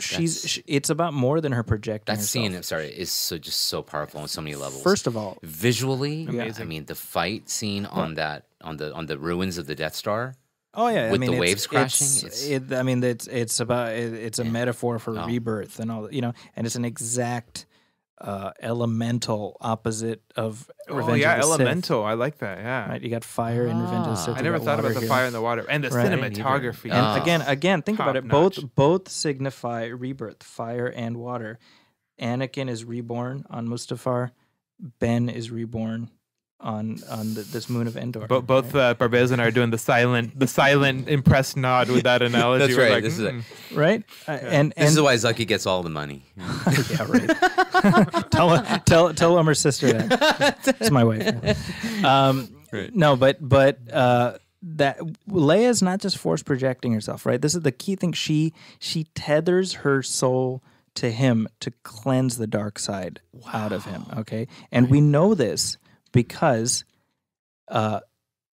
she's That's- sh it's about more than her projecting. That scene, herself. I'm sorry, is so just so powerful on so many levels. First of all, visually, I mean, the fight scene on that on the on the ruins of the Death Star. Oh yeah, I with mean, the it's- waves crashing, It's, it's- it, I mean, it's it's about it, it's a metaphor for Oh. rebirth and all. You know, and it's an exact uh, elemental opposite of oh yeah, of the Sith, elemental. I like that. Yeah, right, you got fire in Revenge of the Ah. Sith. I never thought about the here. fire and the water and the Right. cinematography. And Ah. again, again, think about it. Top-notch. Both both signify rebirth, fire and water. Anakin is reborn on Mustafar. Ben is reborn on on the, this moon of Endor. Bo- both uh, Parvez and I are doing the silent, the silent impressed nod with that <laughs> analogy. That's We're right, like, this is it. "Mm." right? Uh, and This and is why Zaki gets all the money. <laughs> yeah, right. <laughs> tell tell tell him her sister that. It's my wife. Um, Right. No, but but uh, that is not just force projecting herself, right? This is the key thing. She she tethers her soul to him to cleanse the dark side out of him. Okay, and we know this because uh,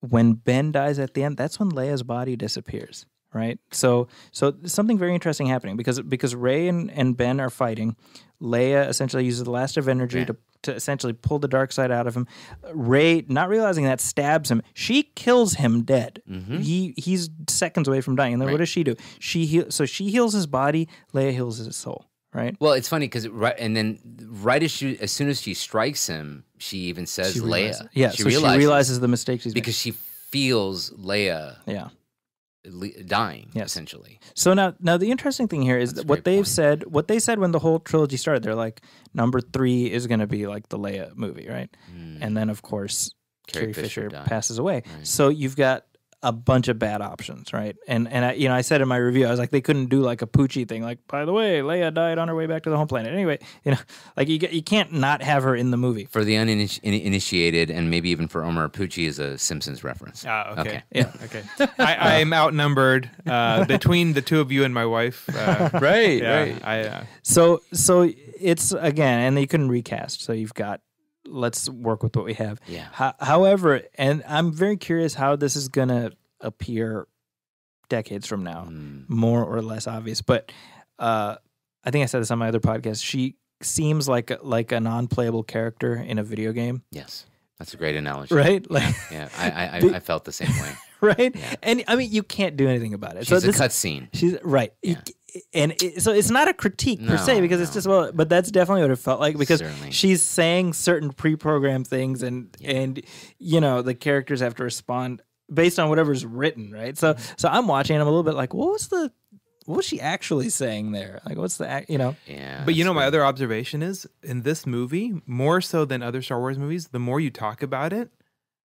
when Ben dies at the end, that's when Leia's body disappears. Right. So so something very interesting happening because because Rey and, and Ben are fighting. Leia essentially uses the last of energy Yeah. to to essentially pull the dark side out of him. Rey, not realizing that, stabs him. She kills him dead. He he's seconds away from dying. And then what does she do? She heal, so she heals his body. Leia heals his soul. Right? Well, it's funny because right, and then right as she, as soon as she strikes him, she even says She Leia. realizes- Yeah, she so realizes, she realizes the mistake she's because she feels Leia. Yeah. dying Yes. essentially. So now, now the interesting thing here is That's that what they've point. said. What they said when the whole trilogy started, they're like, number three is going to be like the Leia movie, right? Mm. And then of course Carrie Carrie, Fisher Fisher, passes away. Right. So you've got a bunch of bad options, right? And and I, you know, I said in my review, I was like, they couldn't do like a Poochie thing, like by the way, Leia died on her way back to the home planet. Anyway, <laughs> you know, like you you can't not have her in the movie. For the uninitiated, and maybe even for Omar Poochie is a Simpsons reference. Ah, okay. Okay. Yeah. <laughs> Okay. I, I'm outnumbered uh, between the two of you and my wife. Uh, right, yeah, I, uh, So so it's again, and you couldn't recast. So you've got let's work with what we have. Yeah. Ho- however, and I'm very curious how this is going to appear decades from now, Mm. more or less obvious. But uh, I think I said this on my other podcast. She seems like a, like a non-playable character in a video game, Yes, that's a great analogy. right? Like Yeah, I, I, The- I, felt the same way. <laughs> right, Yeah. and I mean you can't do anything about it. She's so a this, cutscene. She's right. Yeah. c- and it, so it's not a critique per se No, because it's just well, but that's definitely what it felt like because Certainly. she's saying certain pre-programmed things and and you know the characters have to respond based on whatever's written, right? So Mm-hmm. so I'm watching and I'm a little bit like, what was the what was she actually saying there? Like, what's the? You know? Yeah, but you that's know, my other observation is in this movie, more so than other Star Wars movies, the more you talk about it,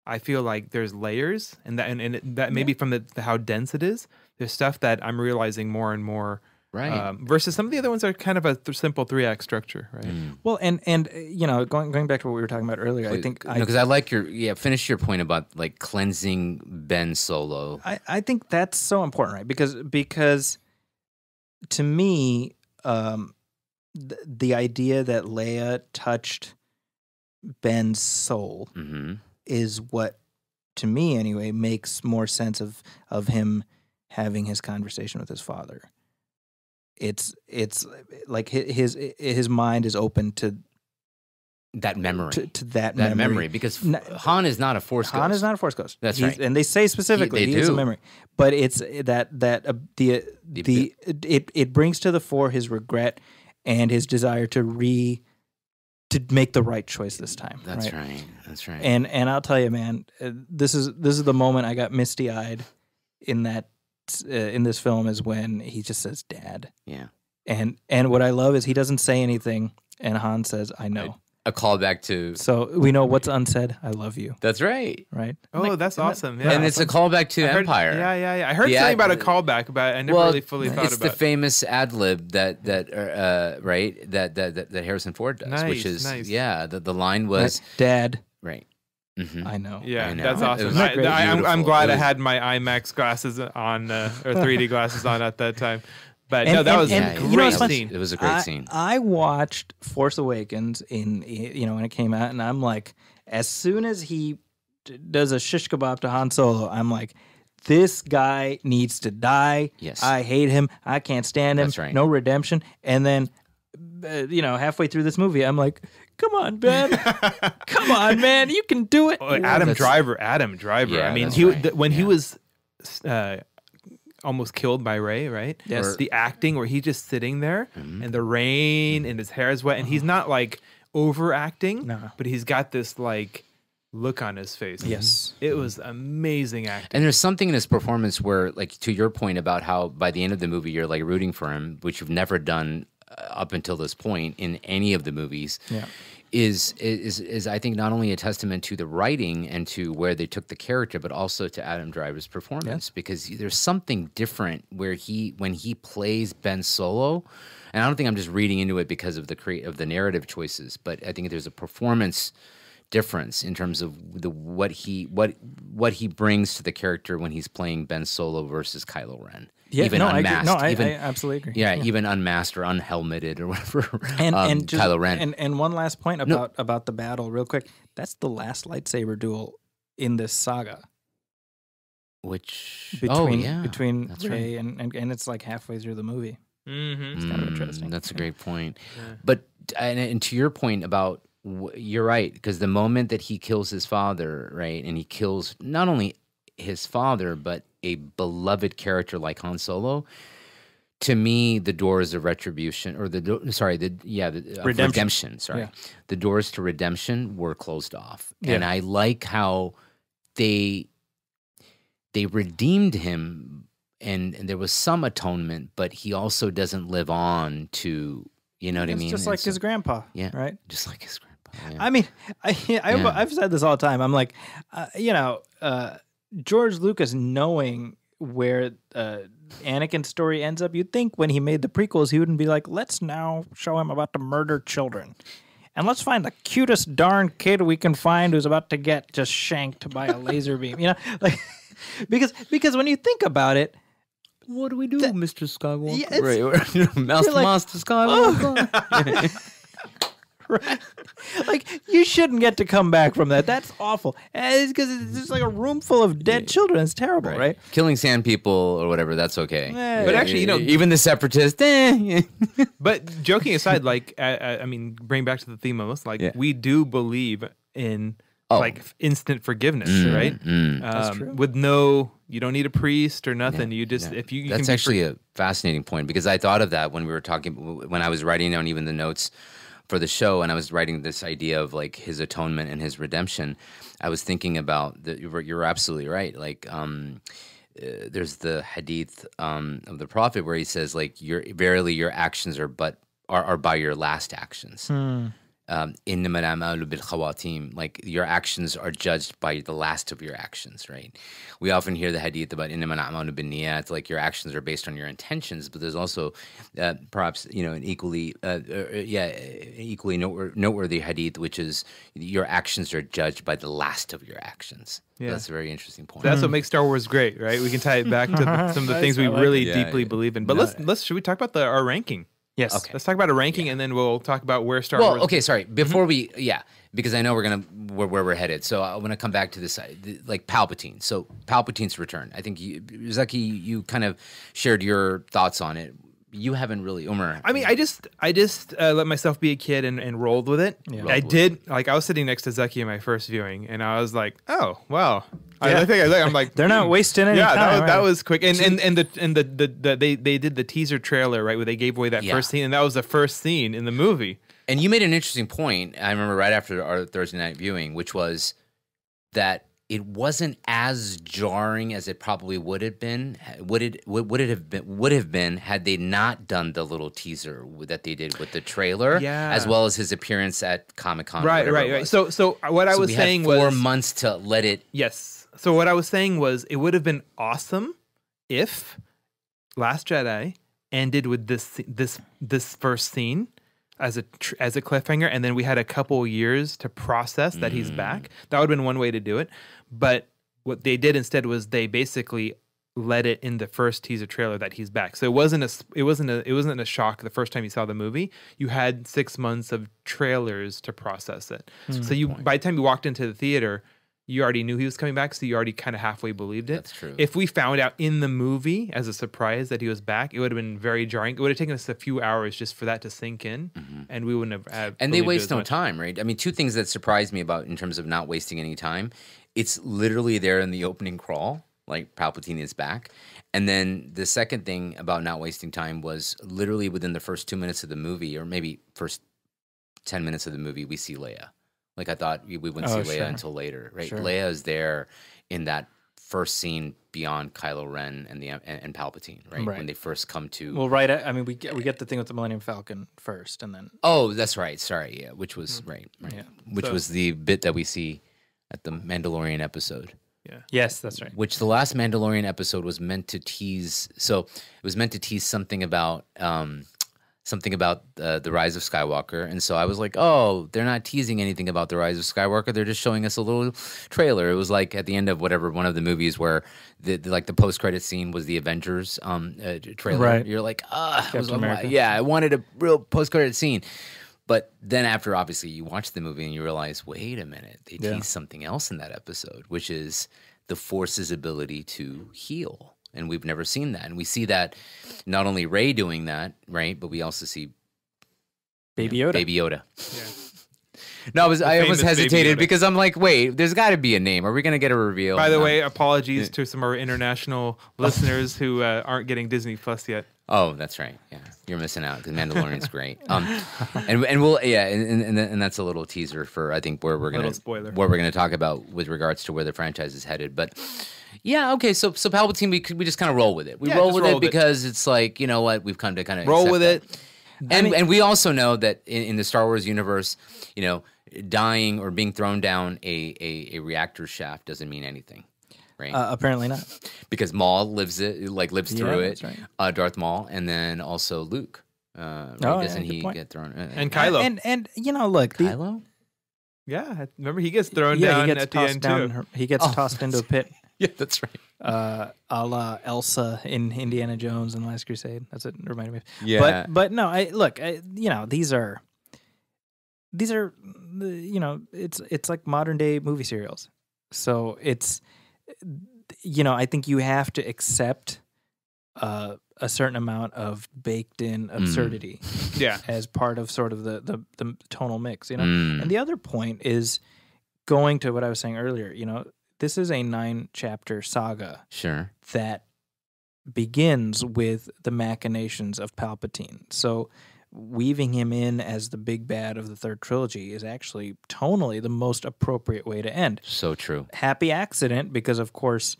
I feel like there's layers, and that and, and it, that maybe from the, the how dense it is, there's stuff that I'm realizing more and more. Right. Um, versus some of the other ones are kind of a th- simple three act structure, right? Mm. Well, and and uh, you know, going going back to what we were talking about earlier, I think I, because I like your yeah. Finish your point about like cleansing Ben Solo. I, I think that's so important, right? Because because to me, um, th- the idea that Leia touched Ben's soul hmm is what, to me anyway, makes more sense of of him having his conversation with his father. It's it's like his his mind is open to That memory, to, to that, that memory, memory. because Han is not a Force Han ghost. is not a force ghost. That's He's- right. and they say specifically they he is a memory. But it's that that uh, the The the it it brings to the fore his regret and his desire to re to make the right choice this time. That's right. right. That's right. And and I'll tell you, man, uh, this is this is the moment I got misty eyed in that uh, in this film is when he just says "Dad," yeah, and and what I love is he doesn't say anything, and Han says, "I know." a callback to. So we know what's unsaid. I love you, That's right. right? Oh, Like, that's isn't that- awesome. Yeah. and it's a callback to I heard- Empire. Yeah, yeah, yeah. I heard The something ad- about a callback, but I never well, really fully thought it's about. the famous ad lib that that uh, right that, that that that Harrison Ford does, which is nice. yeah. The, the line was Dad. right. Hmm I know. Yeah, I know. that's awesome. was I, I'm, I'm glad It I had my IMAX glasses on uh, or 3D <laughs> glasses on at that time. But And- no, that and- was and a Yeah, great you know scene. It was a great I, scene. I watched Force Awakens in you know when it came out, and I'm like, as soon as he d- does a shish kebab to Han Solo, I'm like, this guy needs to die. Yes. I hate him. I can't stand him. That's right. No redemption. And then, uh, you know, halfway through this movie, I'm like, come on, Ben, come on, man, you can do it. Oh, Adam That's- Driver, Adam Driver. Yeah, I mean, he right. th- when he was uh, almost killed by Rey, right? Yes. Or the acting where he's just sitting there Mm-hmm. and the rain and his hair is wet and he's not like overacting, No. but he's got this like look on his face. Yes. It was amazing acting. And there's something in his performance where, like, to your point about how by the end of the movie you're like rooting for him, which you've never done uh, up until this point in any of the movies. Yeah. Is, is is I think not only a testament to the writing and to where they took the character, but also to Adam Driver's performance because there's something different where he when he plays Ben Solo, and I don't think I'm just reading into it because of the create of the narrative choices, but I think there's a performance difference in terms of the what he what what he brings to the character when he's playing Ben Solo versus Kylo Ren. Yeah, even no, I unmasked, No, I, even I absolutely agree. yeah, even unmasked or unhelmeted or <laughs> whatever. and um, and just, Kylo Ren. And and one last point about about the battle, real quick. That's the last lightsaber duel in this saga which between oh yeah, between that's Rey and, and and it's like halfway through the movie. mm-hmm. kind of Mm, interesting. That's a great point. Yeah. But and, and to your point about you're right because the moment that he kills his father, right, and he kills not only his father but a beloved character like Han Solo. to me, the doors of retribution, or the do- sorry, the yeah, the uh, Redemption. redemption. Sorry, Yeah. the doors to redemption were closed off, Yeah. and I like how they they redeemed him, and, and there was some atonement, but he also doesn't live on to you know what I mean. just like so- his grandpa. Yeah. Right. just like his grandpa. yeah. I mean, <laughs> I, I Yeah. I've said this all the time. I'm like, uh, you know, uh, George Lucas knowing where uh, Anakin's story ends up, you'd think when he made the prequels, he wouldn't be like, let's now show him about to murder children. And let's find the cutest darn kid we can find who's about to get just shanked by a laser beam. You know, <laughs> like because because when you think about it, What do we do, Mr. Skywalker? Yeah, it's- right, <laughs> Master, like, Master Skywalker. <laughs> right? <laughs> like you shouldn't get to come back from that. That's awful. And it's because it's just like a room full of dead children. It's terrible, right? Killing sand people or whatever, that's okay. Yeah. But actually, you know- even the separatists, eh, <laughs> But joking aside, like uh, I mean, bring back to the theme of us, like Yeah. we do believe in Oh. like instant forgiveness, right? mm. Um, true. With no, you don't need a priest or nothing. You just Yeah. if you, you That's can be actually a fascinating point because I thought of that when we were talking, when I was writing down even the notes for the show, and I was writing this idea of like his atonement and his redemption. I was thinking about that. You're, you're absolutely right. Like, um, uh, there's the hadith um, of the prophet where he says, like, your verily your actions are but are, are by your last actions Um, إنما الأعمال بالخواتيم. like your actions are judged by the last of your actions, right? We often hear the hadith about إنما الأعمال بالنيات, like your actions are based on your intentions, but there's also uh, perhaps you know an equally uh, uh, yeah equally noteworthy, noteworthy hadith, which is your actions are judged by the last of your actions. Yeah. That's a very interesting point. That's what makes Star Wars great, right? We can tie it back to the, <laughs> some of the Nice, things we I like really it. Yeah, deeply yeah. believe in. But let's let's should we talk about the our ranking? Yes. Okay. Let's talk about a ranking, and then we'll talk about where Star well, Wars. okay, sorry. Mm-hmm. Before we, yeah, because I know we're gonna where, where we're headed. So I want to come back to this, the- like Palpatine. So Palpatine's return. I think you, Zaki, you kind of shared your thoughts on it. You haven't really, Umar. I mean, I just I just uh, let myself be a kid and, and rolled with it. I Rolled with did. Like I was sitting next to Zaki in my first viewing, and I was like, "Oh, wow." I, Yeah. I think I, I'm like, They're not hmm. wasting any Yeah, time. that was, that was quick. And and and the and the, the, the they they did the teaser trailer right where they gave away that Yeah. first scene, and that was the first scene in the movie. And you made an interesting point. I remember right after our Thursday night viewing, which was that it wasn't as jarring as it probably would have been. Would it would, would it have been would have been had they not done the little teaser that they did with the trailer, Yeah. as well as his appearance at Comic Con. Right, right, right. So so what I So was saying four was months to let it. Yes. So what I was saying was it would have been awesome if Last Jedi ended with this this this first scene as a tr- as a cliffhanger, and then we had a couple years to process that he's back. Mm. That would have been one way to do it. But what they did instead was they basically let it in the first teaser trailer that he's back. So it wasn't a s- it wasn't a it wasn't a shock the first time you saw the movie. You had six months of trailers to process it. Hmm. So you by the time you walked into the theater, you already knew he was coming back, so you already kind of halfway believed it. That's true. If we found out in the movie as a surprise that he was back, it would have been very jarring. It would have taken us a few hours just for that to sink in, mm-hmm. and we wouldn't have. have and they waste no much. time, right? I mean, two things that surprised me about in terms of not wasting any time. It's literally there in the opening crawl, like Palpatine is back. And then the second thing about not wasting time was literally within the first two minutes of the movie, or maybe first ten minutes of the movie, we see Leia. Like I thought we wouldn't Oh, see Leia sure. until later, right? Sure. Leia is there in that first scene beyond Kylo Ren and the and, and Palpatine, right? Right. When they first come to Well, right. I mean, we get, we get the thing with the Millennium Falcon first, and then Oh, that's right. Sorry, yeah, which was right, right. Yeah. Which So- was the bit that we see at the Mandalorian episode. Yeah. Yes, that's right. Which the last Mandalorian episode was meant to tease. So it was meant to tease something about um, something about uh, the rise of Skywalker, and so I was like, oh, they're not teasing anything about the rise of Skywalker. They're just showing us a little trailer. It was like at the end of whatever one of the movies where the, the like the post credit scene was the Avengers um uh, trailer. Right. You're like, ah, like, yeah, I wanted a real post credit scene. But then after obviously you watch the movie and you realize, wait a minute, they Yeah. teased something else in that episode, which is the Force's ability to heal. And we've never seen that. And we see that not only Rey doing that, right? But we also see Baby Yoda. Baby Yoda. Yeah. No, I was I famous almost hesitated because I'm like, wait, there's got to be a name. Are we gonna get a reveal? By the No. way, apologies to some of our international listeners who uh, aren't getting Disney Plus yet. Oh, that's right. Yeah, you're missing out because Mandalorian's great. Um, and and we'll yeah, and, and and that's a little teaser for I think where we're gonna Little spoiler. what we're gonna talk about with regards to where the franchise is headed. But yeah, okay. So so Palpatine, we we just kind of roll with it. We Yeah, roll with roll it with it. because it's like you know what we've come to kind of Roll with it. And and we also know that in, in the Star Wars universe, you know, dying or being thrown down a a, a reactor shaft doesn't mean anything. Right, Uh, apparently not. because Maul lives it, like lives Yeah, through it. right. Uh, Darth Maul, and then also Luke. Uh, right? Oh, yeah, doesn't good he point. get thrown? Uh, And Kylo. And and you know, look, the, Kylo? yeah, remember he gets thrown yeah, down he gets at the tossed end down. too. her- He gets Oh, tossed into a pit, <laughs> Yeah, that's right. uh, a la Elsa in Indiana Jones and Last Crusade. That's what it reminded me. of. Yeah. But but no, I look, I, you know, these are these are you know, it's it's like modern day movie serials. So it's you know, I think you have to accept uh, a certain amount of baked in absurdity Yeah, as part of sort of the the, the tonal mix, you know. Mm. And the other point is going to what I was saying earlier, you know, this is a nine chapter saga Sure. that begins with the machinations of Palpatine. So weaving him in as the big bad of the third trilogy is actually tonally the most appropriate way to end. So true. Happy accident because of course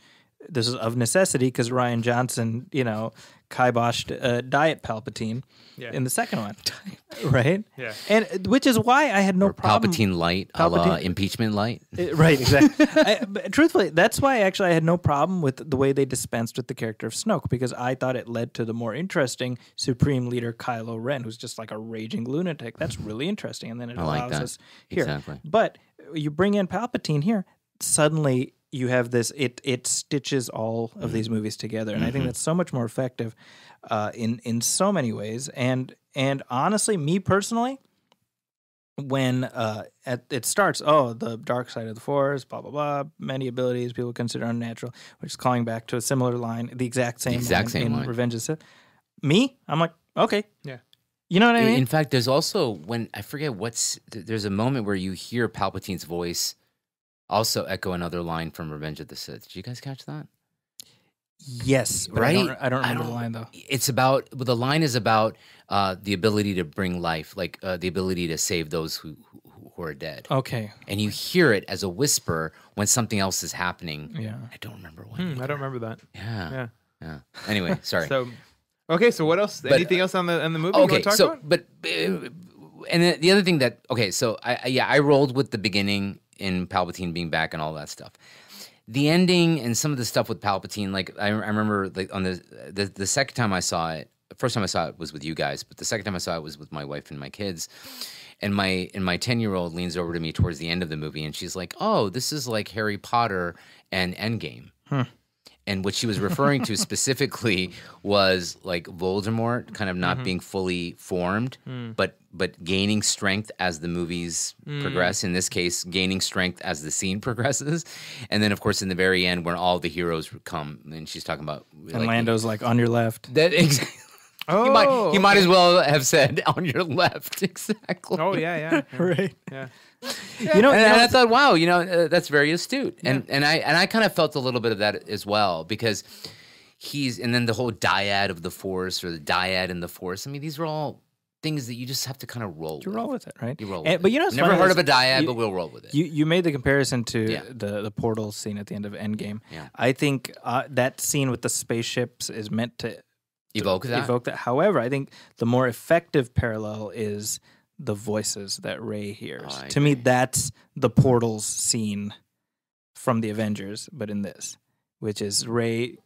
this is of necessity because Rian Johnson, you know, kiboshed uh, Diet Palpatine Yeah. in the second one, <laughs> right? Yeah. and which is why I had no Or problem. Palpatine light, a la Palpatine- impeachment light. Uh, Right, exactly. <laughs> I, but truthfully, that's why actually I had no problem with the way they dispensed with the character of Snoke because I thought it led to the more interesting Supreme Leader Kylo Ren, who's just like a raging lunatic. That's really interesting, and then it I like allows that. us here. Exactly. But you bring in Palpatine here, suddenly you have this. It it stitches all of these movies together, and I Mm-hmm. think that's so much more effective uh, in in so many ways. And and honestly, me personally when uh, at, it starts, oh, the dark side of the force, blah blah blah, many abilities people consider unnatural, which is calling back to a similar line, the exact same, exact line same in line. Revenge of the Sith. Me, I'm like, okay, Yeah. you know what I mean? In fact, there's also when I forget what's there's a moment where you hear Palpatine's voice also echo another line from Revenge of the Sith. Did you guys catch that? yes, but I don't, Right? I don't I remember don't- the line though. It's about well, the line is about uh, the ability to bring life, like uh, the ability to save those who who, who are dead. Okay, And you hear it as a whisper when something else is happening. yeah. I don't remember what. Hmm, I don't remember that. Yeah. Yeah. Yeah. Anyway, <laughs> sorry. So, okay. So what else? Anything else on the on the movie? okay, want to talk so about? but uh, and then the other thing that okay, so I I- yeah I rolled with the beginning in Palpatine being back and all that stuff. The ending and some of the stuff with Palpatine, like I, I remember, like on the, the the second time I saw it, the first time I saw it was with you guys, but the second time I saw it was with my wife and my kids. And my and my ten year old leans over to me towards the end of the movie, and she's like, "Oh, this is like Harry Potter and Endgame." Hmm. And what she was referring to <laughs> specifically was like Voldemort kind of not mm-hmm. being fully formed, hmm. but but gaining strength as the movies hmm. progress. In this case, gaining strength as the scene <laughs> progresses, and then of course in the very end when all the heroes come, and she's talking about And like, Lando's like on your left. That <laughs> exactly. Oh, he might he oh, might as well have said on your left exactly. Oh yeah, yeah, yeah. Right. yeah. <laughs> You know, and, you know- and I thought, wow, you know, uh, that's very astute, and and I and I kind of felt a little bit of that as well because he's and then the whole dyad of the force or the dyad in the force. I mean, these are all things that you just have to kind of roll. you with. roll with it, right? You roll. And- with but you know, what's never heard of a dyad, you- but we'll roll with it. You you made the comparison to Yeah. the the portal scene at the end of Endgame. Yeah. I think uh, that scene with the spaceships is meant to Evoke that. evoke that. However, I think the more effective parallel is the voices that Rey hears. Oh, I to me, that's the portals scene from the Avengers, but in this, which is Rey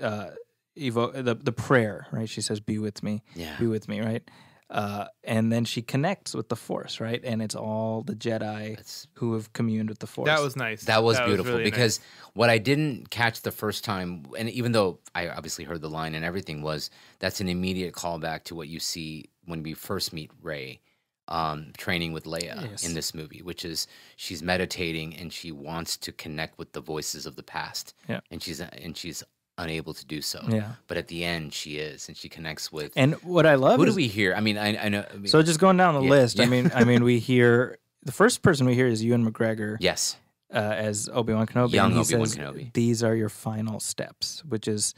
uh, evoke the the prayer. Right? She says, "Be with me." yeah. be with me, right? Uh, and then she connects with the Force, right? And it's all the Jedi That's- who have communed with the Force. That was nice. That was beautiful really because nice. what I didn't catch the first time, and even though I obviously heard the line and everything, was that's an immediate callback to what you see when we first meet Rey um, training with Leia Yes. in this movie, which is she's meditating and she wants to connect with the voices of the past, Yeah. and she's and she's unable to do so. Yeah. But at the end, she is, and she connects with. And what I love who do we hear? I mean, I, I know. I mean, so just going down the Yeah, list. I mean, I mean, we <laughs> hear the first person we hear is Ewan McGregor yes, uh, as Obi Wan Kenobi. Young and he Obi-Wan says, Kenobi. These are your final steps, which is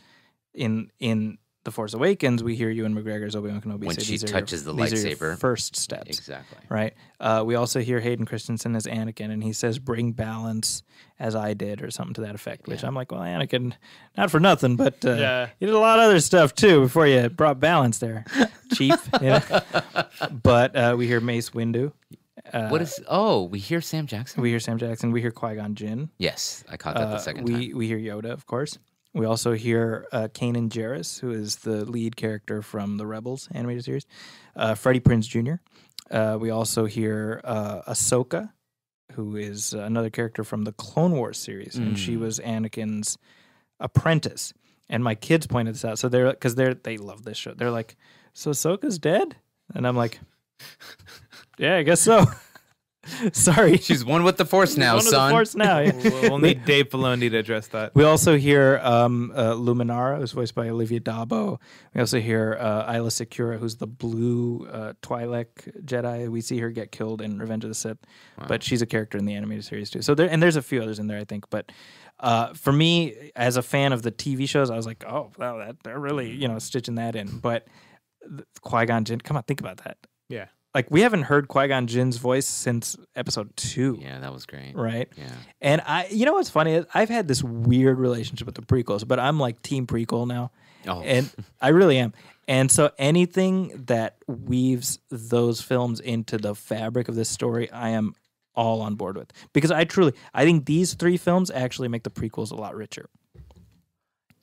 in in The Force Awakens, we hear Ewan McGregor's Obi Wan Kenobi When say she these touches the your, these are lightsaber. first steps, Exactly. right? Uh, we also hear Hayden Christensen as Anakin, and he says, "Bring balance," as I did, or something to that effect. Which Yeah. I'm like, well, Anakin, not for nothing, but uh, Yeah. you did a lot of other stuff too before you brought balance there, Chief. <laughs> you know? But uh, we hear Mace Windu. Uh, what is? Oh, we hear Sam Jackson. we hear Sam Jackson. We hear Qui Gon Jinn. yes, I caught that the Uh, second we time. we hear Yoda, of course. We also hear uh, Kanan Jarrus, who is the lead character from the Rebels animated series. Uh, Freddie Prinze Jr. Uh, we also hear uh, Ahsoka, who is another character from the Clone Wars series, and she Mm. was Anakin's apprentice. And my kids pointed this out, so they're because they're they love this show. They're like, "So Ahsoka's dead," and I'm like, "Yeah, I guess so." <laughs> <laughs> Sorry, She's one with the Force now, One of the son. Force now. yeah. we'll, we'll need <laughs> Dave Filoni to address that. We also hear um, uh, Luminara, who's voiced by Olivia d'Abo. We also hear uh, Aayla Secura, who's the blue uh, Twi'lek Jedi. We see her get killed in Revenge of the Sith, but she's a character in the animated series too. So there, and there's a few others in there, I think. But uh, for me, as a fan of the TV shows, I was like, oh, wow, that they're really you know stitching that in. But Qui Gon Jinn, come on, think about that. Yeah. Like we haven't heard Qui Gon Jinn's voice since episode two, Yeah, that was great. right? Yeah. And I, you know what's funny? is I've had this weird relationship with the prequels, but I'm like team prequel now, Oh, and <laughs> I really am. And so anything that weaves those films into the fabric of this story, I am all on board with because I truly, I think these three films actually make the prequels a lot richer.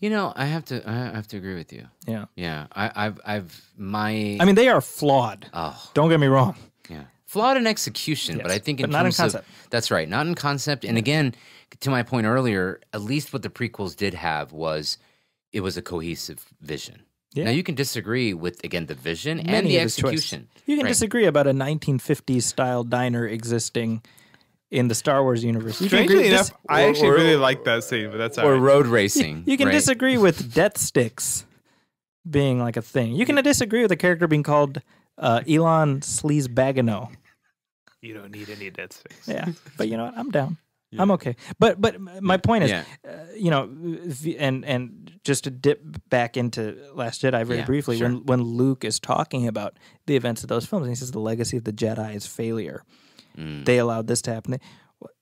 You know, I have to. I have to agree with you. Yeah, Yeah, I, I've, I've my. I mean they are flawed. oh, Don't get me wrong. yeah, flawed in execution, but I think in but not in terms of concept. that's right, not in concept. And again, to my point earlier, at least what the prequels did have was it was a cohesive vision. Yeah. Now you can disagree with again the vision and the execution. You can Right. disagree about a 1950s style diner existing in the Star Wars universe. You Strangely agree, enough, dis- I or- actually or- really like that scene, but that's all or right. road racing. You can right? disagree with <laughs> death sticks being like a thing. You can disagree with a character being called uh, Elon Sleaze Bagano. You don't need any death sticks. Yeah, but you know what? I'm down. <laughs> I'm okay. But but my point is, Yeah. uh, you know, and and just to dip back into Last Jedi very Yeah, briefly, sure. when when Luke is talking about the events of those films, and he says the legacy of the Jedi is failure. Mm. They allowed this to happen.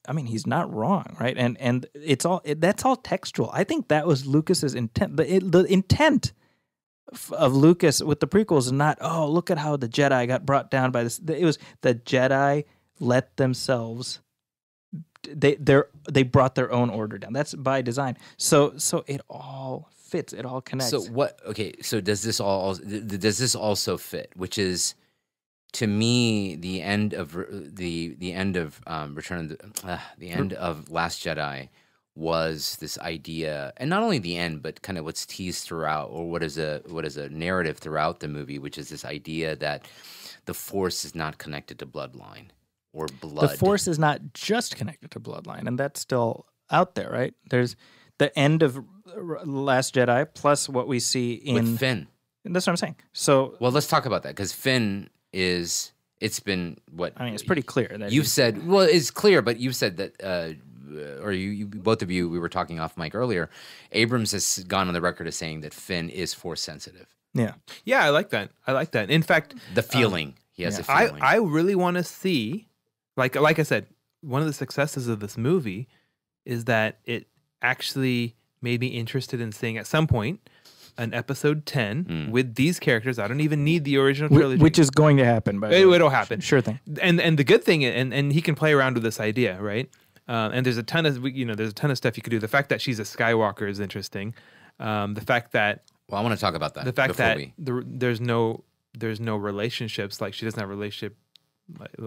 I mean, he's not wrong, right? And and it's all it, that's all textual. I think that was Lucas's intent. The it, the intent f- of Lucas with the prequels is not oh look at how the Jedi got brought down by this. It was the Jedi let themselves they they they brought their own order down. That's by design. So so it all fits. It all connects. So what? Okay, so does this all? Does this also fit? Which is, to me, the end of the the end of um, Return of the uh, the end of Last Jedi was this idea, and not only the end, but kind of what's teased throughout, or what is a what is a narrative throughout the movie, which is this idea that the Force is not connected to bloodline or blood. the Force is not just connected to bloodline, and that's still out there, right? There's the end of Last Jedi plus what we see in. with Finn. that's what I'm saying. So Well, let's talk about that because Finn is. It's been what I mean, it's pretty clear that You've said well, it's clear, but you've said that, uh, or you, you, both of you, we were talking off mic earlier. Abrams has gone on the record as saying that Finn is force sensitive. yeah. Yeah, I like that. I like that. In fact, The feeling he has yeah. a I, feeling. I really want to see, like like I said, one of the successes of this movie is that it actually made me interested in seeing at some point an episode 10 Mm. with these characters. I don't even need the original Wh- trilogy. which is going to happen. but it, it'll happen. Sure thing. and and the good thing and and he can play around with this idea right uh, and there's a ton of you know there's a ton of stuff you could do the fact that she's a skywalker is interesting um, the fact that well, I want to talk about that. the fact that we, the, there's no there's no relationships like she doesn't have a relationship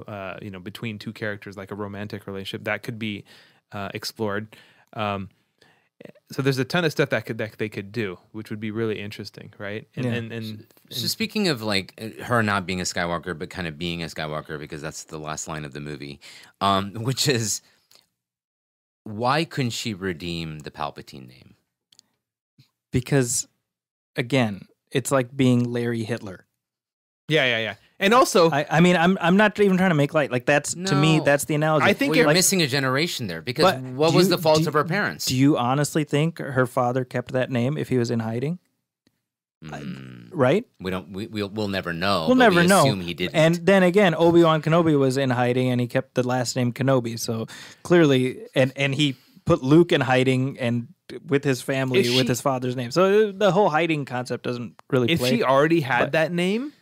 uh, you know between two characters like a romantic relationship that could be uh, explored um, so there's a ton of stuff that could that they could do which would be really interesting right and Yeah. and, and, so speaking of like uh, her not being a Skywalker, but kind of being a Skywalker because that's the last line of the movie, um, <laughs> which is why couldn't she redeem the Palpatine name? Because again, it's like being Larry Hitler. Yeah yeah yeah and also I, I mean, I'm I'm not even trying to make light. Like that's to me, that's the analogy. I think Well, you're like- missing a generation there because But what was you- the fault of her parents? Do you honestly think her father kept that name if he was in hiding? Hmm. right? We don't. We we'll, we'll never know. We'll but never we know. Assume he didn't. And then again, Obi Wan Kenobi was in hiding, and he kept the last name Kenobi. So clearly, and and he put Luke in hiding and with his family If with his father's name. So uh, the whole hiding concept doesn't really if play. she already had but- that name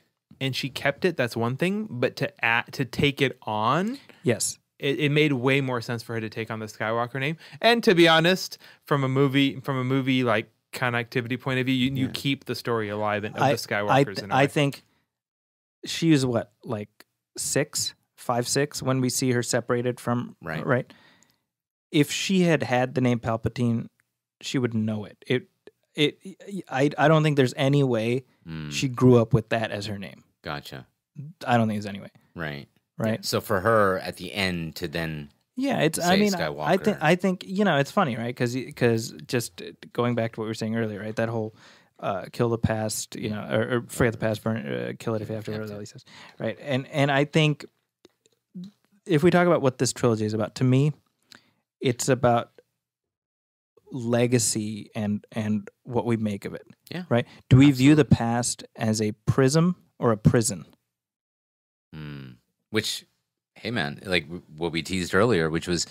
and she kept it, that's one thing. But to add, to take it on, yes, it, it made way more sense for her to take on the Skywalker name. And to be honest, from a movie from a movie like connectivity point of view, you, you keep the story alive of I, the Skywalkers. I, in a I think she was what like six, five, six when we see her separated from Right. Right. If she had had the name Palpatine, she would know it. It. It. I. I don't think there's any way Mm, she grew up with that as her name. Gotcha. I don't think there's any way. Right. Right. So for her at the end to then Yeah, it's. I mean, I- I think. I think you know, it's funny, right? Because because just going back to what we were saying earlier, right? That whole uh, kill the past, you know, or, or forget the past, burn, uh, kill it if you have to, whatever he says, right? And and I think if we talk about what this trilogy is about, to me, it's about legacy and and what we make of it. Yeah, Right? Do we view the past as a prism or a prison? Mm. Which, hey man, like what we teased earlier, which was,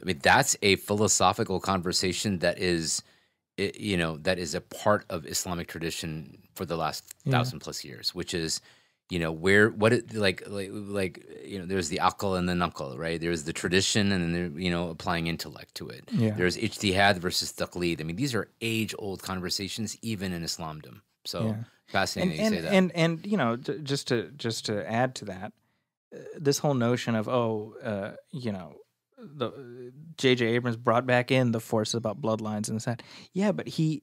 I mean, that's a philosophical conversation that is, you know, that is a part of Islamic tradition for the last Yeah. thousand plus years, which is, you know, where what it like like like you know, there's the akal and the nakal, right? There's the tradition, and then there, you know, applying intellect to it. Yeah. There's ijtihad versus taqlid. I mean, these are age old conversations, even in Islamdom. So Yeah. Fascinating and you and, say that. and and you know j- just to just to add to that uh, this whole notion of oh uh, you know the J.J. Abrams brought back in the force about bloodlines and this that yeah but he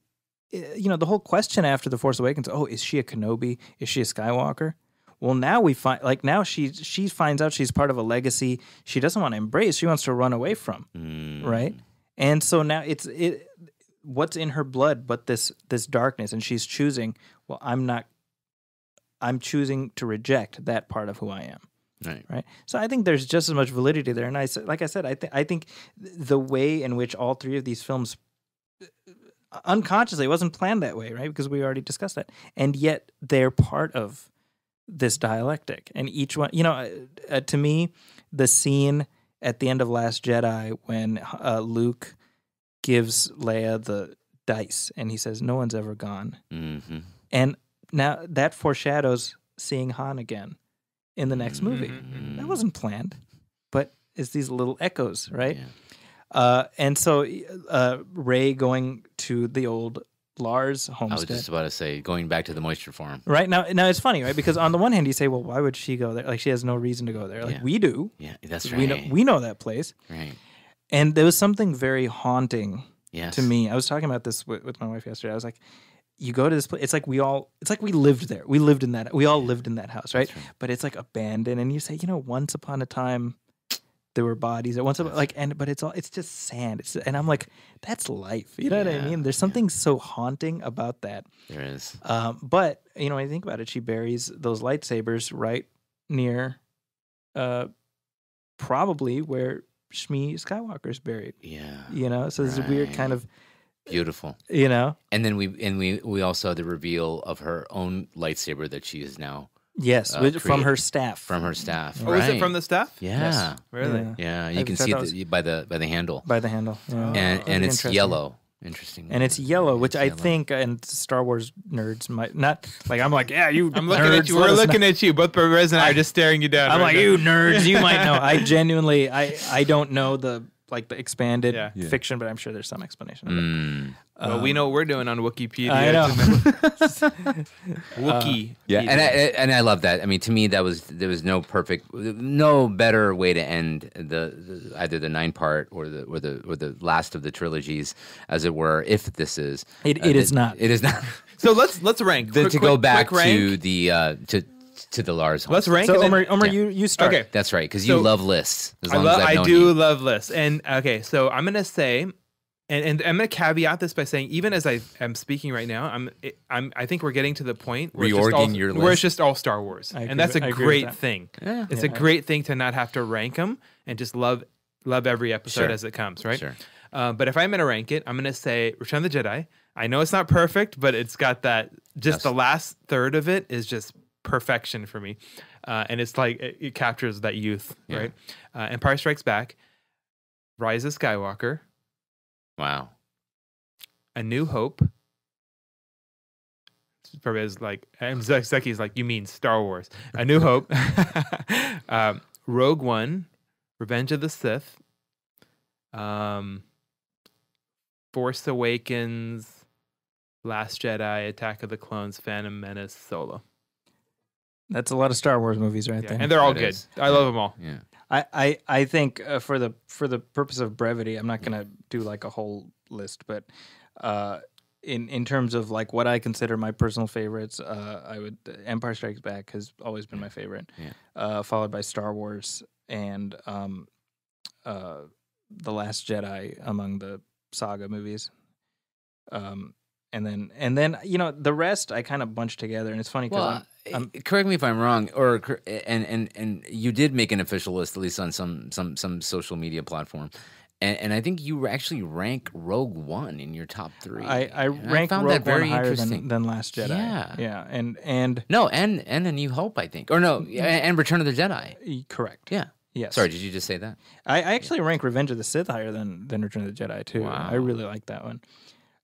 uh, you know the whole question after the Force Awakens oh is she a Kenobi is she a Skywalker well now we find like now she she finds out she's part of a legacy she doesn't want to embrace she wants to run away from Mm. right and so now it's it what's in her blood but this this darkness and she's choosing well i'm not i'm choosing to reject that part of who i am. Right. right? So i think there's just as much validity there. And i like i said i think i think the way in which all three of these films unconsciously it wasn't planned that way right? Because we already discussed that. And yet they're part of this dialectic. And each one you know uh, uh, to me the scene at the end of last jedi when uh, luke gives leia the dice and he says no one's ever gone. Hmm and now that foreshadows seeing han again in the next movie Mhm, that wasn't planned but it's these little echoes right Yeah. uh, and so uh, rey going to the old lars home. I was just about to say, going back to the moisture farm. Right now, now it's funny, right? Because on the one hand, you say, "Well, why would she go there? Like she has no reason to go there." Like Yeah. we do. Yeah, that's right. We know we know that place, right. and there was something very haunting Yes. to me. I was talking about this with, with my wife yesterday. I was like, "You go to this place. It's like we all. It's like we lived there. We lived in that. We all lived in that house, right? But it's like abandoned, and you say, you know, once upon a time." There were bodies. At once, upon, like, and but it's all it's just sand. It's and I'm like, that's life. You know what I mean? There's something so haunting about that. There is. Um, but you know, when you think about it, she buries those lightsabers right near, uh, probably where Shmi Skywalker's buried. Yeah. You know, so there's a weird kind of, Beautiful. you know, And then we and we we also had the reveal of her own lightsaber that she is now yes, Uh, which- from her staff. from her staff. Oh, is it from the staff? Yeah. Really? Yeah. Yeah. You I can see it was- by the by the handle. by the handle, yeah. Oh, and and it's interesting. yellow. Interesting. and it's yellow, which It's I think, and Star Wars nerds might not like. I'm like, yeah, you. I'm looking nerds, at you. We're us know." looking at you. Both Parvez and I are just staring you down. I'm right like, now. you nerds, you might know. I <laughs> genuinely, I, I don't know the like the expanded Yeah. Yeah. fiction, but I'm sure there's some explanation. Of it. Mm. Well, we know what we're doing on Wikipedia. I know. <laughs> Wookie. <laughs> Yeah, and I and I love that. I mean, to me, that was there was no perfect, no better way to end the, the either the nine part or the or the or the last of the trilogies, as it were. If this is, It- uh, it is not. It is not. So let's let's rank. then Quick- to quick- go back quick rank. to the uh, to to the Lars. Let's rank. So Omar, Omar, yeah. you you start. Okay. That's right, because you love lists. As I, long love, as I've I known do you. love lists. And okay, so I'm gonna say, and, and I'm gonna caveat this by saying, even as I am speaking right now, I'm it, I'm I think we're getting to the point where, it's just, all, Reorging your where it's just all Star Wars, agree and that's with- a I great that. thing. Yeah. It's a great thing to not have to rank them and just love love every episode Sure. as it comes, right? Sure. Uh, but if I'm gonna rank it, I'm gonna say Return of the Jedi. I know it's not perfect, but it's got that. Just Yes. the last third of it is just perfection for me, uh, and it's like it, it captures that youth, Yeah. right? Uh, Empire Strikes Back, Rise of Skywalker, Wow. A New Hope. It's Probably like and Zek- Zaki's like you mean Star Wars. A New <laughs> Hope, <laughs> um, Rogue One, Revenge of the Sith, um, Force Awakens, Last Jedi, Attack of the Clones, Phantom Menace, Solo. That's a lot of Star Wars movies right Yeah, there. and they're all That good. is. I love them all. Yeah. I, I, I think uh, for the for the purpose of brevity, I'm not gonna do like a whole list, but uh, in in terms of like what I consider my personal favorites, uh, I would Empire Strikes Back has always been my favorite, Yeah. uh, followed by Star Wars and um, uh, the Last Jedi among the saga movies. Um, and then and then you know the rest I kind of bunched together, and it's funny because Well, I'm, uh, correct me if I'm wrong, or and and and you did make an official list, at least on some some some social media platform, and, and I think you actually rank Rogue One in your top three. I, I rank found Rogue that very One higher interesting. than, than Last Jedi. Yeah. yeah, and and no, and and A New Hope, I think, or no, Mm-hmm. and Return of the Jedi. correct. Yeah. Yes. Sorry, did you just say that? I, I actually rank Revenge of the Sith higher than than Return of the Jedi too. Wow. I really like that one.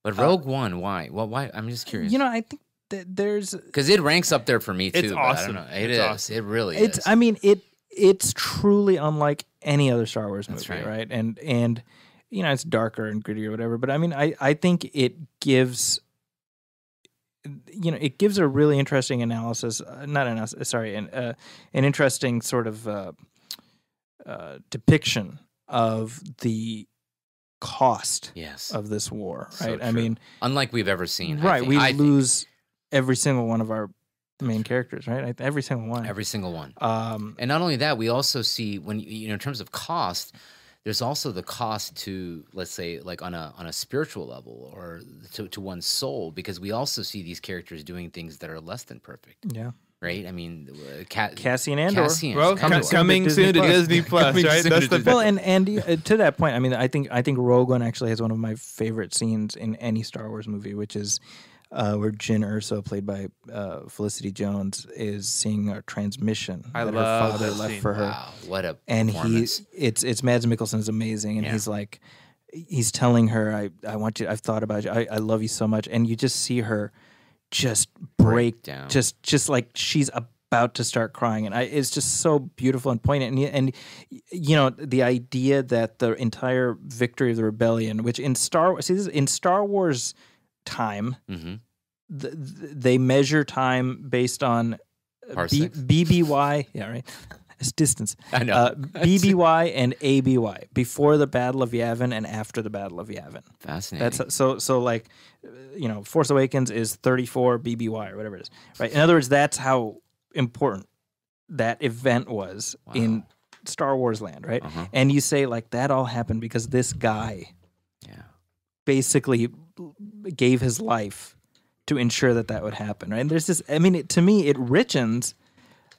But Rogue One, why? Well, why? I'm just curious. Uh, You know, I think that there's because it ranks up there for me too. It's but I awesome. don't know. It It's is. awesome. It really it's is. I mean it it's truly unlike any other Star Wars movie, right. right? And and you know it's darker and grittier or whatever, but I mean I I think it gives you know it gives a really interesting analysis uh, not analysis sorry an uh, an interesting sort of uh, uh, depiction of the cost yes. of this war So right i mean Unlike we've ever seen. I right think- we I think. Lose every single one of our main characters right I- every single one every single one. um And not only that, we also see when you you know in terms of cost, there's also the cost to let's say like on a on a spiritual level or to, to one's soul because we also see these characters doing things that are less than perfect, yeah right? I mean, uh, Ca- cassian andor Cassian. Well, Come co- to- coming soon to Plus. Disney <laughs> Plus, Coming right? That's the well and and uh, to that point i mean i think i think rogue one actually has one of my favorite scenes in any star wars movie which is uh, where Jyn Erso, played by uh, Felicity Jones, is seeing a transmission I that love her father that left scene. for her. Wow, what a and performance. he it's it's Mads Mikkelsen is amazing, and Yeah. he's like, he's telling her, I I want you, I've thought about you, I, I love you so much, and you just see her just break, down. just just like she's about to start crying, and I it's just so beautiful and poignant, and and you know the idea that the entire victory of the rebellion, which in Star see this is- in Star Wars time, Mhm. Th- th- they measure time based on uh, B- BBY, yeah, right. It's distance. I know. Uh, <laughs> BBY and ABY before the Battle of Yavin and after the Battle of Yavin. Fascinating. That's so so like uh, you know, Force Awakens is 34 BBY or whatever it is. Right? In other words, that's how important that event was in Star Wars land, right? Uh-huh. And you say like that all happened because this guy yeah. basically gave his life to ensure that that would happen, right? And there's this. I mean, it, to me, it richens,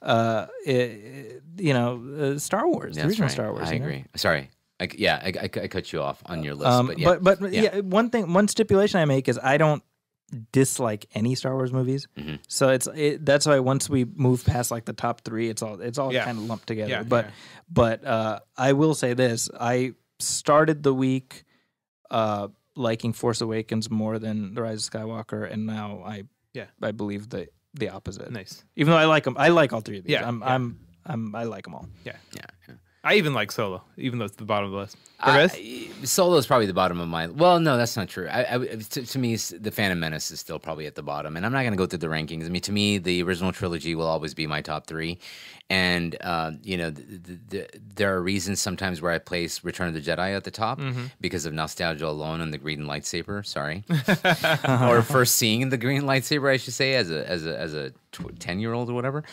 uh, i- you know, uh, Star Wars, the original right. Star Wars. I you know? agree. Sorry. I, yeah, I, I, I cut you off on your list, Um, but yeah. but but yeah. yeah. one thing, one stipulation I make is I don't dislike any Star Wars movies. Mhm. So it's it, that's why once we move past like the top three, it's all it's all Yeah. kind of lumped together. Yeah, but yeah. but uh, I will say this: I started the week uh, liking Force Awakens more than The Rise of Skywalker, and now I Yeah. I believe the the opposite. nice. Even though I like them, I like all three of these. Yeah, I'm yeah. I'm I'm I like them all. Yeah. yeah, yeah. I even like Solo, even though it's the bottom of the list. I- Solo is probably the bottom of my. Well, no, that's not true. I, I, to, to me, the Phantom Menace is still probably at the bottom, and I'm not going to go through the rankings. I mean, to me, the original trilogy will always be my top three, and uh, you know, th th th there are reasons sometimes where I place Return of the Jedi at the top because of nostalgia alone and the green lightsaber. Sorry, <laughs> or first seeing the green <laughs> lightsaber, I should say, as a as a as a ten year old or whatever.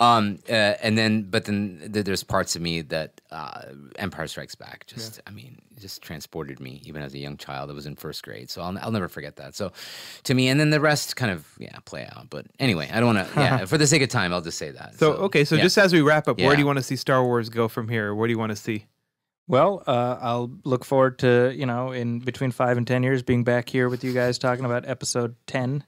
Um, uh, and then, but then th- there's parts of me that uh, Empire Strikes Back just, I mean, just transported me even as a young child. I was in first grade, so I'll I'll never forget that. So, to me, and then the rest kind of yeah play out. But anyway, I don't want to. <laughs> Yeah, for the sake of time, I'll just say that. So, okay, so yeah. just as we wrap up, where do you want to see Star Wars go from here? Where do you want to see? Well, uh, I'll look forward to you know in between five and ten years being back here with you guys talking about episode ten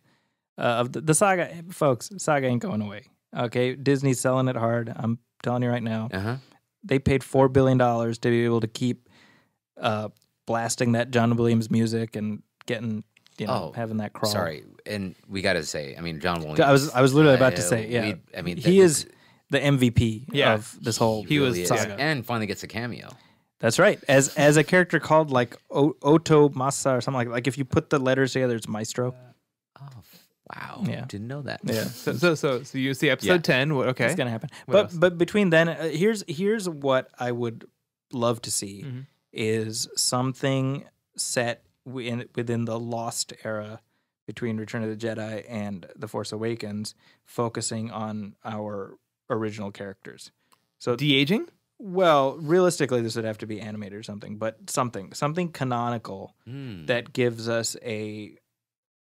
uh, of the, the saga. Folks, saga ain't going away. Okay, Disney's selling it hard. I'm telling you right now. Uh huh. They paid four billion dollars to be able to keep uh, blasting that John Williams music and getting you know Oh, having that crawl. Sorry, and we got to say, I mean, John Williams. I was I was literally about to uh, say yeah. we- I mean, he is the MVP Yeah. of this whole He was- really is. saga. and finally gets a cameo. That's right. As as a character called like o- Oto Masa or something like like if you put the letters together, it's Maestro. Oh, wow! Yeah. didn't know that. Yeah, So so so, so you see episode Yeah. ten. wh- Okay. it's gonna happen. What but else? but between then, uh, here's here's what I would love to see Mhm. is something set within within the Lost era between Return of the Jedi and The Force Awakens, focusing on our original characters. So De aging. well, realistically, this would have to be animated or something, but something something canonical Hmm. that gives us a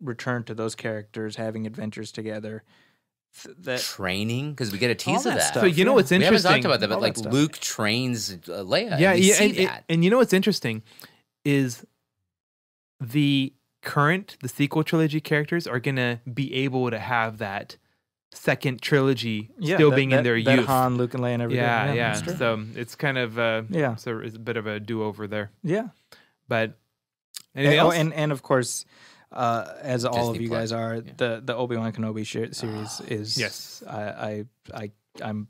return to those characters having adventures together. Th- That training because we get a tease all of that. stuff, So you know yeah. what's we haven't talked about that, but like that. Luke trains uh, Leia. yeah, and yeah, see and, and, that. and you know what's interesting is the current the sequel trilogy characters are gonna be able to have that second trilogy still that- being that- in their that youth. Han, Luke, and Leia, and everything. yeah, yeah. that's true. So it's kind of uh, Yeah. So it's a bit of a do over there. yeah. But anything and, oh, and and of course, uh, as all of you Plus, guys are, yeah. the the Obi Wan Kenobi sh- series Ah, is yes. I I I I'm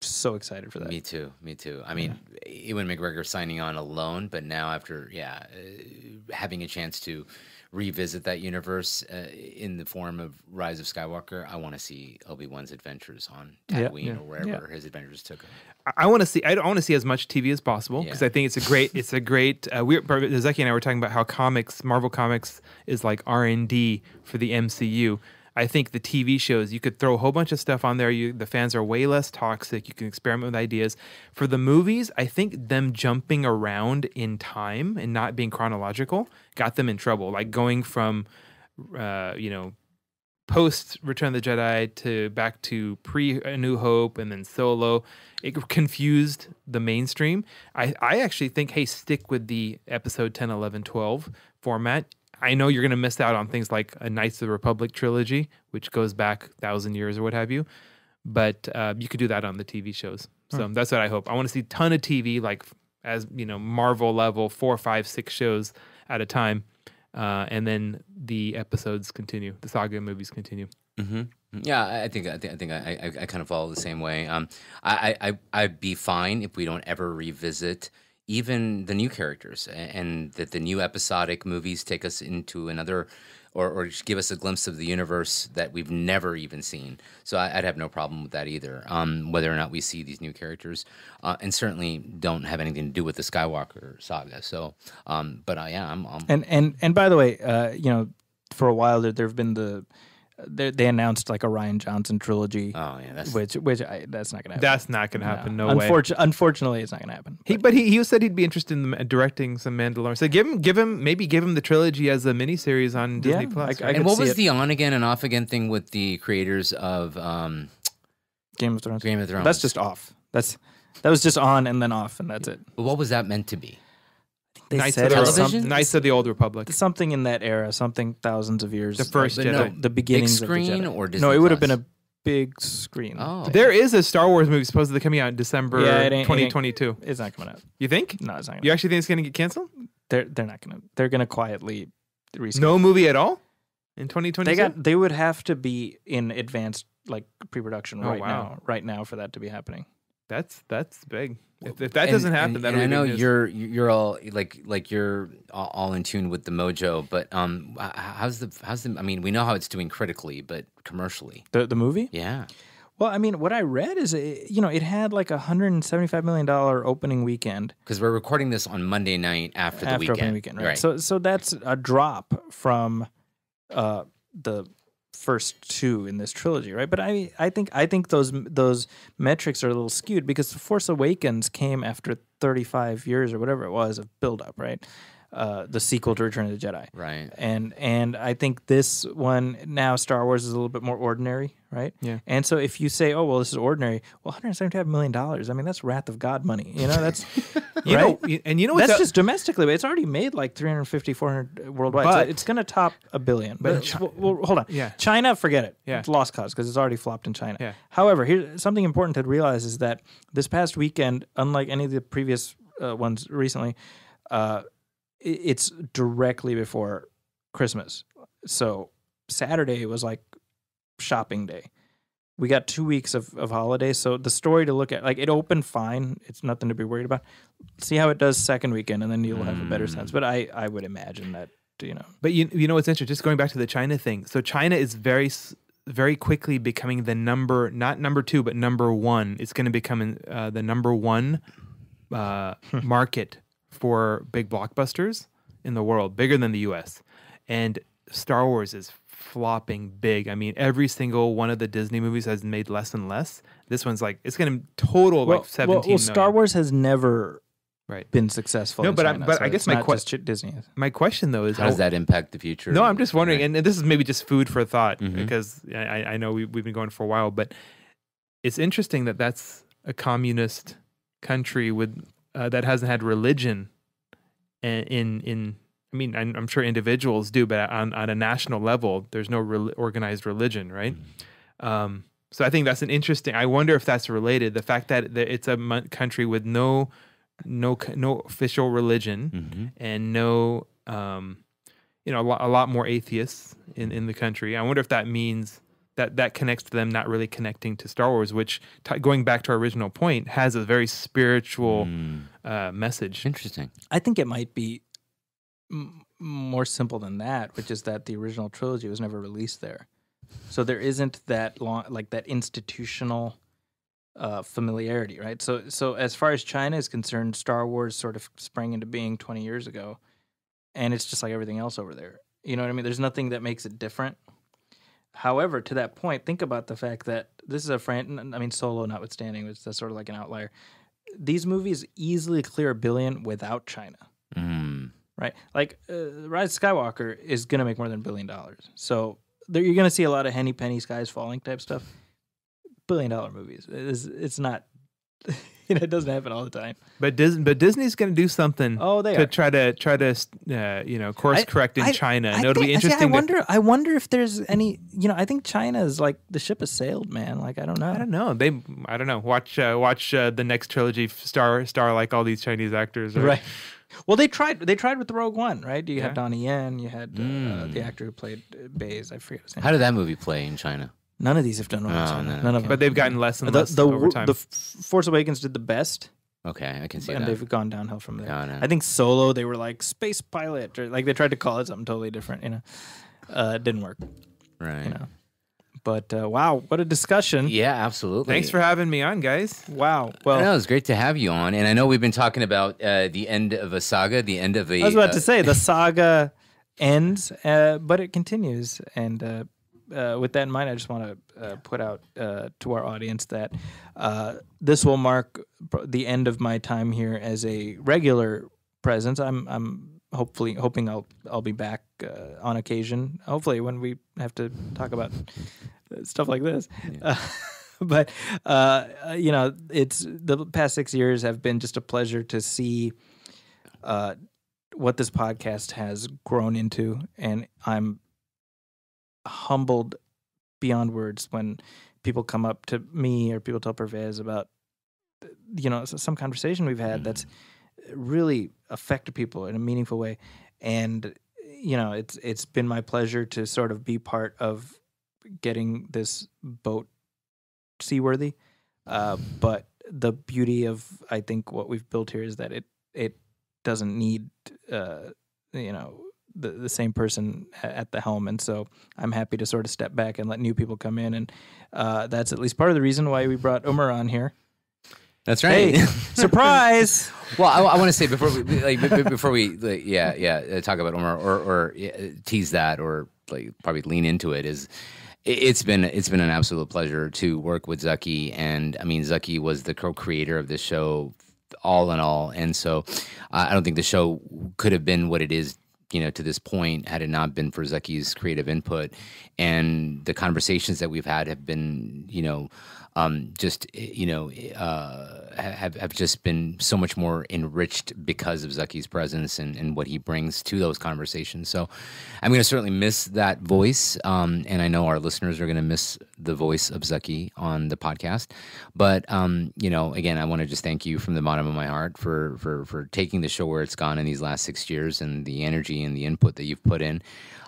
so excited for that. Me too. Me too. I mean, Ewan McGregor signing on alone, but now after, yeah, uh, having a chance to revisit that universe uh, in the form of Rise of Skywalker, I want to see Obi Wan's adventures on Yeah, Tatooine yeah, or wherever his adventures took him. I- I want to see. I want to see as much TV as possible because Yeah. I think it's a great. It's a great. Uh, we Zaki and I were talking about how comics, Marvel Comics, is like R and D for the MCU. I think the TV shows you could throw a whole bunch of stuff on there. You the fans are way less toxic. You can experiment with ideas. For the movies, I think them jumping around in time and not being chronological got them in trouble. Like going from, uh, you know, post Return of the Jedi to back to pre A New Hope and then Solo. It confused the mainstream. I, I actually think, hey, stick with the episode 10, 11, 12 format. I know you're going to miss out on things like a Knights of the Republic trilogy, which goes back thousand years or what have you. But uh, you could do that on the TV shows. So that's what I hope. I want to see a ton of TV, like as you know, Marvel level, four, five, six shows at a time, uh, and then the episodes continue. The saga movies continue. hmm Yeah, I think I think I think I, I, I kind of follow the same way. Um, I I- I'd be fine if we don't ever revisit even the new characters, and that the new episodic movies take us into another, or or give us a glimpse of the universe that we've never even seen. So I, I'd have no problem with that either. Um, whether or not we see these new characters, uh, and certainly don't have anything to do with the Skywalker saga. So, um, but uh, yeah, I'm, I'm And and and by the way, uh, you know, for a while there there've been the they, they announced like a Rian Johnson trilogy, oh yeah, that's which which I, that's not gonna happen. That's not going to happen. No, way. Unfortu- Unfortunately, it's not gonna happen. He, but he, he said he'd be interested in directing some Mandalorian. So give him, give him, maybe give him the trilogy as a miniseries on Disney Yeah, Plus. I- I right? and what was it. the on again and off again thing with the creators of um, Game of Thrones. Game of Thrones? That's just off. That's that was just on and then off, and that's it. What was that meant to be? They Knights, said of the, it was Television? some- Knights of the Old Republic. something in that era, something thousands of years. The first like, Jedi. the beginnings Big screen of the Jedi. or Disney no, it would have been a big screen. Oh. There is a Star Wars movie supposedly coming out in December Yeah, it ain't- it 2022. It's not coming out. You think? No, it's not. Gonna You actually think it's going to get canceled? They're they're not gonna. They're gonna quietly reschedule. No movie at all in 2022. They got. They would have to be in advanced like pre-production Oh, right wow. now. Right now for that to be happening. That's that's big. If, if that And- doesn't happen, and, and I know you're you're all like like you're all, all in tune with the mojo, but um, how's the how's the? I mean, we know how it's doing critically, but commercially, The the movie. yeah. Well, I mean, what I read is, it, you know, it had like a hundred and seventy-five million dollar opening weekend Because we're recording this on Monday night after, the weekend. opening weekend, right? So so that's a drop from uh, the first two in this trilogy, right? But I I think I think those those metrics are a little skewed because The Force Awakens came after thirty-five years or whatever it was of build-up, right? Uh, the sequel to Return of the Jedi. right. and and I think this one now Star Wars is a little bit more ordinary, right? Yeah. And so if you say, "Oh, well, this is ordinary," well, 175 million dollars. I mean, that's wrath of God money. You know, that's <laughs> You right? know, and you know what's that's a- just domestically, but it's already made like 350, 400 worldwide. so it's going to top a billion. But, Chi- well, well, hold on. Yeah. China, forget it. Yeah. It's lost cause because it's already flopped in China. Yeah. However, here's something important to realize is that this past weekend, unlike any of the previous uh, ones recently, uh, it's directly before Christmas. So Saturday was like shopping day. We got two weeks of, of holidays. So the story to look at, like it opened fine. It's nothing to be worried about. See how it does second weekend, and then you'll have a better sense. But I, I would imagine that, you know. But you you know what's interesting? Just going back to the China thing. So China is very very quickly becoming the number not number two but number one. It's going to become uh, the number one uh, <laughs> market for big blockbusters in the world, bigger than the U.S. And Star Wars is flopping big. I mean, every single one of the Disney movies has made less and less. This one's like it's going to total like seventeen. well, Star million. Wars has never Right. been successful. No, in but I- but so I guess my question que- just Ch- Disney. My question though is How does that impact the future? No, I'm just wondering, Right. and, and this is maybe just food for thought Mhm. because I, I- I know we, we've been going for a while, but it's interesting that that's a communist country with uh, that hasn't had religion in in. In I mean, I'm, I'm sure individuals do, but on, on a national level, there's no rel organized religion, right? Um, so I think that's an interesting. I wonder if that's related. The fact that that it's a country with no no no official religion Mhm. and no um you know a lot, a lot more atheists in in the country i wonder if that means that that connects to them not really connecting to star wars which t- going back to our original point has a very spiritual Mm. uh message Interesting. I think it might be more simple than that, which is that the original trilogy was never released there, so there isn't that long, like that institutional uh, familiarity, right? So, so as far as China is concerned, Star Wars sort of sprang into being twenty years ago, and it's just like everything else over there. You know what I mean? There's nothing that makes it different. However, to that point, think about the fact that this is a fran. I mean, Solo notwithstanding, it's that's sort of like an outlier. These movies easily clear a billion without China Mm. Right? Like uh, Rise of Skywalker is going to make more than a billion dollars. So there, you're going to see a lot of henny penny skies falling type stuff. Billion dollar movies. It's, it's not. You <laughs> know, it doesn't happen all the time. but Dis- but disney's going to do something Oh, they to are. try to try to uh, you know course I- correct in I- china and I it'll be think- see, interesting I to- wonder. I wonder if there's any. You know, I think China is like the ship has sailed, man. Like I don't know. I don't know. They, I don't know. Watch, uh, watch uh, the next trilogy. Star, star like all these Chinese actors. Right. Well, they tried. They tried with the Rogue One, right? You Yeah. had Donnie Yen. You had uh, Mm. the actor who played uh, Baze. I forget his name. How did that movie play in China? None of these have done well. in Oh, no, None of okay. them. But they've gotten less and the less the, over time. the Force Awakens did the best. Okay, I can see and that. they've gone downhill from there. Got it. I think Solo, they were like space pilot, or like they tried to call it something totally different. You know, uh, it didn't work. right. You know, but uh, wow, what a discussion! Yeah, absolutely. Thanks for having me on, guys. Wow. Well, Well, no, it's great to have you on, and I know we've been talking about uh, the end of a saga, the end of a. I was about uh, to say the <laughs> saga ends, uh, but it continues. And uh, uh, with that in mind, I just want to uh, put out uh, to our audience that uh, this will mark the end of my time here as a regular presence. I'm I'm hopefully hoping I'll I'll be back uh, on occasion. Hopefully, when we have to talk about stuff like this. Uh, <laughs> but uh, uh, you know, it's the past six years have been just a pleasure to see uh, what this podcast has grown into, and I'm humbled beyond words when people come up to me or people tell Parvez about you know some conversation we've had that's really affected people in a meaningful way. And you know it's it's been my pleasure to sort of be part of getting this boat seaworthy. Uh, but the beauty of I think what we've built here is that it it doesn't need uh, you know the the same person at the helm, and so I'm happy to sort of step back and let new people come in, and uh, that's at least part of the reason why we brought Omar on here. That's right. Hey, <laughs> surprise! <laughs> well, I, I want to say before we like before we like, yeah yeah uh, talk about Omar or or yeah, tease that or like probably lean into it is it- it's been it's been an absolute pleasure to work with Zaki and I mean Zaki was the co-creator of this show all in all and so uh, I don't think the show could have been what it is you know, to this point, had it not been for Zaki's creative input and the conversations that we've had have been, you know, um, just you know uh, have have just been so much more enriched because of Zaki's presence and, and what he brings to those conversations. So I'm going to certainly miss that voice, um, and I know our listeners are going to miss the voice of Zaki on the podcast. But um, you know, again, I want to just thank you from the bottom of my heart for for for taking the show where it's gone in these last six years and the energy and the input that you've put in.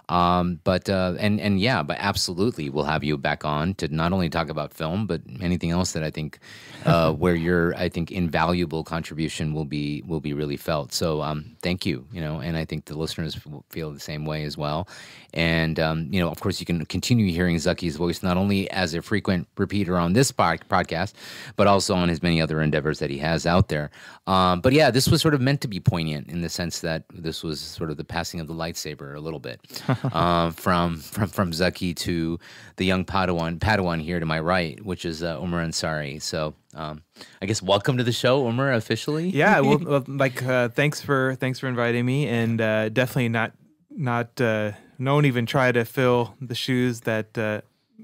Um, but uh, and and yeah, but absolutely, we'll have you back on to not only talk about film, but anything else that I think uh, <laughs> where your I think invaluable contribution will be will be really felt. So um, thank you, you know, and I think the listeners feel the same way as well. And um, you know, of course, you can continue hearing Zaki's voice not only as a frequent repeater on this podcast, but also on his many other endeavors that he has out there. Um, but yeah, this was sort of meant to be poignant in the sense that this was sort of the passing of the lightsaber a little bit <laughs> <laughs> uh, from from from Zaki to the young Padawan Padawan here to my right, which is uh, Omar Ansari. So. Um, I guess welcome to the show, Omar, officially. Yeah, well, <laughs> well like uh, thanks for thanks for inviting me, and uh, definitely not not uh, no one even try to fill the shoes that uh,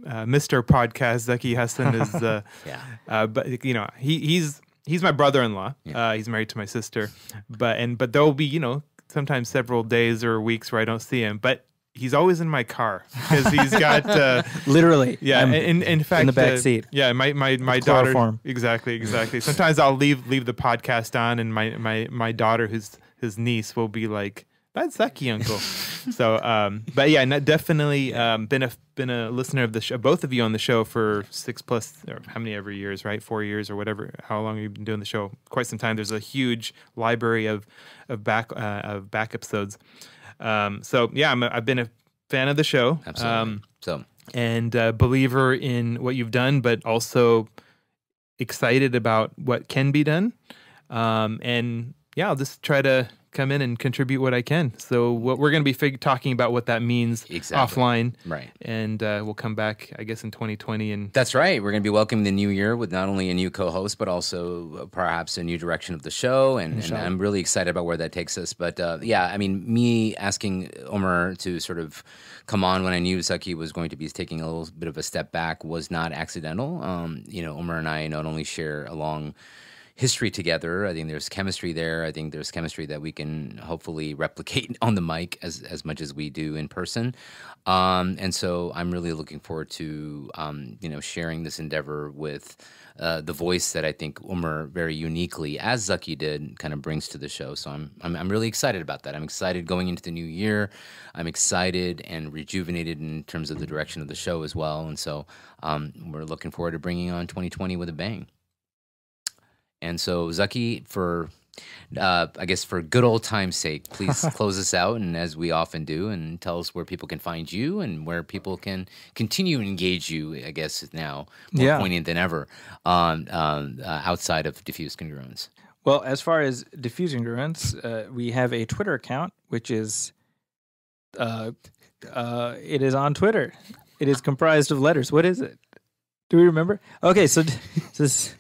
uh, Mr. Podcast Zaki Hasan is. Uh, <laughs> yeah. Uh, but you know, he he's he's my brother-in-law. Yeah. Uh, he's married to my sister. But and but there will be you know sometimes several days or weeks where I don't see him. But he's always in my car because he's got uh, <laughs> literally yeah in, in, in fact in the back uh, seat yeah my my, my daughter exactly exactly sometimes i'll leave leave the podcast on and my my my daughter who's his niece will be like that's Zaki uncle. <laughs> so, um, but yeah, definitely um, been a been a listener of the show, both of you on the show for six plus or how many ever years, right? Four years or whatever. How long have you been doing the show? Quite some time. There's a huge library of of back uh, of back episodes. Um, so yeah, I'm a, I've been a fan of the show. Absolutely. Um, so and a believer in what you've done, but also excited about what can be done. Um, and yeah, I'll just try to come in and contribute what I can. So what we're going to be fig- talking about what that means exactly. offline, right? And uh, we'll come back, I guess, in 2020. And that's right. We're going to be welcoming the new year with not only a new co-host, but also uh, perhaps a new direction of the show. And, and I'm really excited about where that takes us. But uh, yeah, I mean, me asking Omar to sort of come on when I knew Zaki was going to be taking a little bit of a step back was not accidental. Um, you know, Omar and I not only share a long history together. I think there's chemistry there. I think there's chemistry that we can hopefully replicate <laughs> on the mic as as much as we do in person. Um, and so I'm really looking forward to um, you know sharing this endeavor with. Uh, the voice that I think Omar very uniquely, as Zaki did, kind of brings to the show. So I'm, I'm, I'm really excited about that. I'm excited going into the new year. I'm excited and rejuvenated in terms of the direction of the show as well. And so um, we're looking forward to bringing on 2020 with a bang. And so, Zaki, for uh, I guess for good old time's sake, please <laughs> close us out, and as we often do, and tell us where people can find you and where people can continue to engage you. I guess now more yeah. poignant than ever um, um, uh, outside of diffused congruence. Well, as far as diffused congruence, uh, we have a Twitter account, which is uh, uh, it is on Twitter. It is comprised of letters. What is it? Do we remember? Okay, so <laughs> this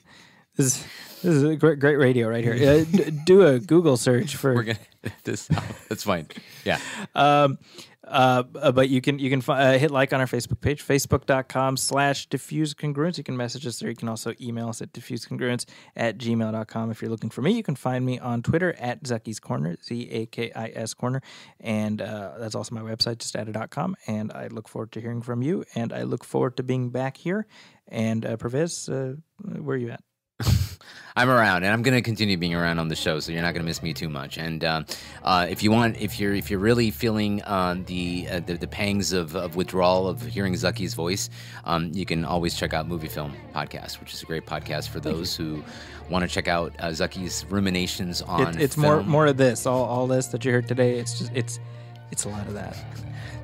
this this is a great, great radio right here. Uh, do a Google search for. We're gonna <laughs> this. That's fine. Yeah. Um, uh, but you can you can uh, hit like on our Facebook page, facebook.com slash diffused congruence. You can message us there. You can also email us at diffusecongruence at gmail.com. If you're looking for me, you can find me on Twitter at Zaki's Corner, Z A K I S Corner. And uh, that's also my website, justata.com. And I look forward to hearing from you. And I look forward to being back here. And uh, Parvez, uh, where are you at? <laughs> I'm around, and I'm going to continue being around on the show, so you're not going to miss me too much. And uh, uh, if you want, if you're if you're really feeling uh, the, uh, the, the pangs of, of withdrawal of hearing Zaki's voice, um, you can always check out Movie Film Podcast, which is a great podcast for those who want to check out uh, Zaki's ruminations on. It, it's film. more more of this, all all this that you heard today. It's just it's it's a lot of that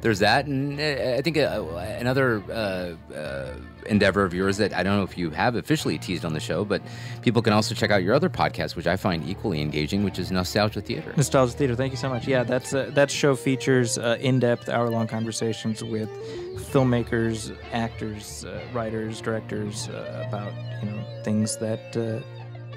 there's that, and uh, I think uh, another uh, uh, endeavor of yours that I don't know if you have officially teased on the show, but people can also check out your other podcast, which I find equally engaging, which is Nostalgia Theater. Nostalgia Theater. Thank you so much. Yeah, that's uh, that show features uh, in-depth, hour-long conversations with filmmakers, actors, writers, directors about you know things that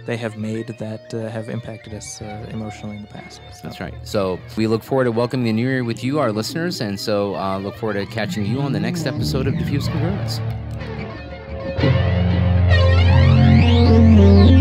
they have made that uh, have impacted us uh, emotionally in the past. So. That's right. So we look forward to welcoming the new year with you, our listeners, and so uh, look forward to catching you on the next episode of Diffused Congruence. Thank you.